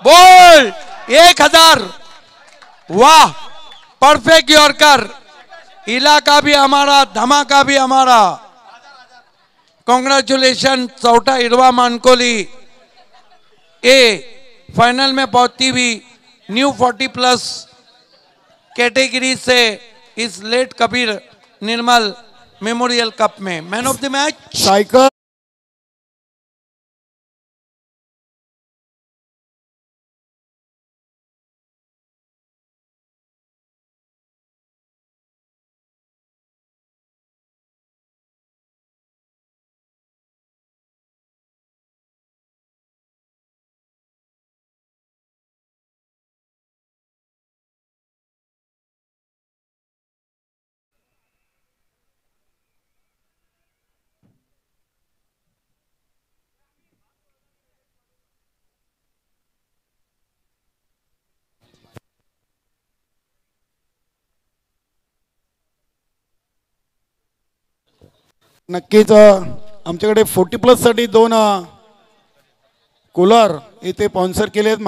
Speaker 5: बोल, एक हज़ार। वाह, परफेक्ट यॉर्कर। इलाका भी हमारा, धमाका भी हमारा। कॉन्ग्रेचुलेशन चौथा इरवा मानकोली। ए फाइनल में पहुँचती हुई न्यू 40 प्लस कैटेगरी से इस late Kabir Nirmal memorial cup में man of the match
Speaker 4: cycle नक्कीच आमच्याकडे फोर्टी प्लससाठी दोन कूलर इथे स्पॉन्सर केले आहेत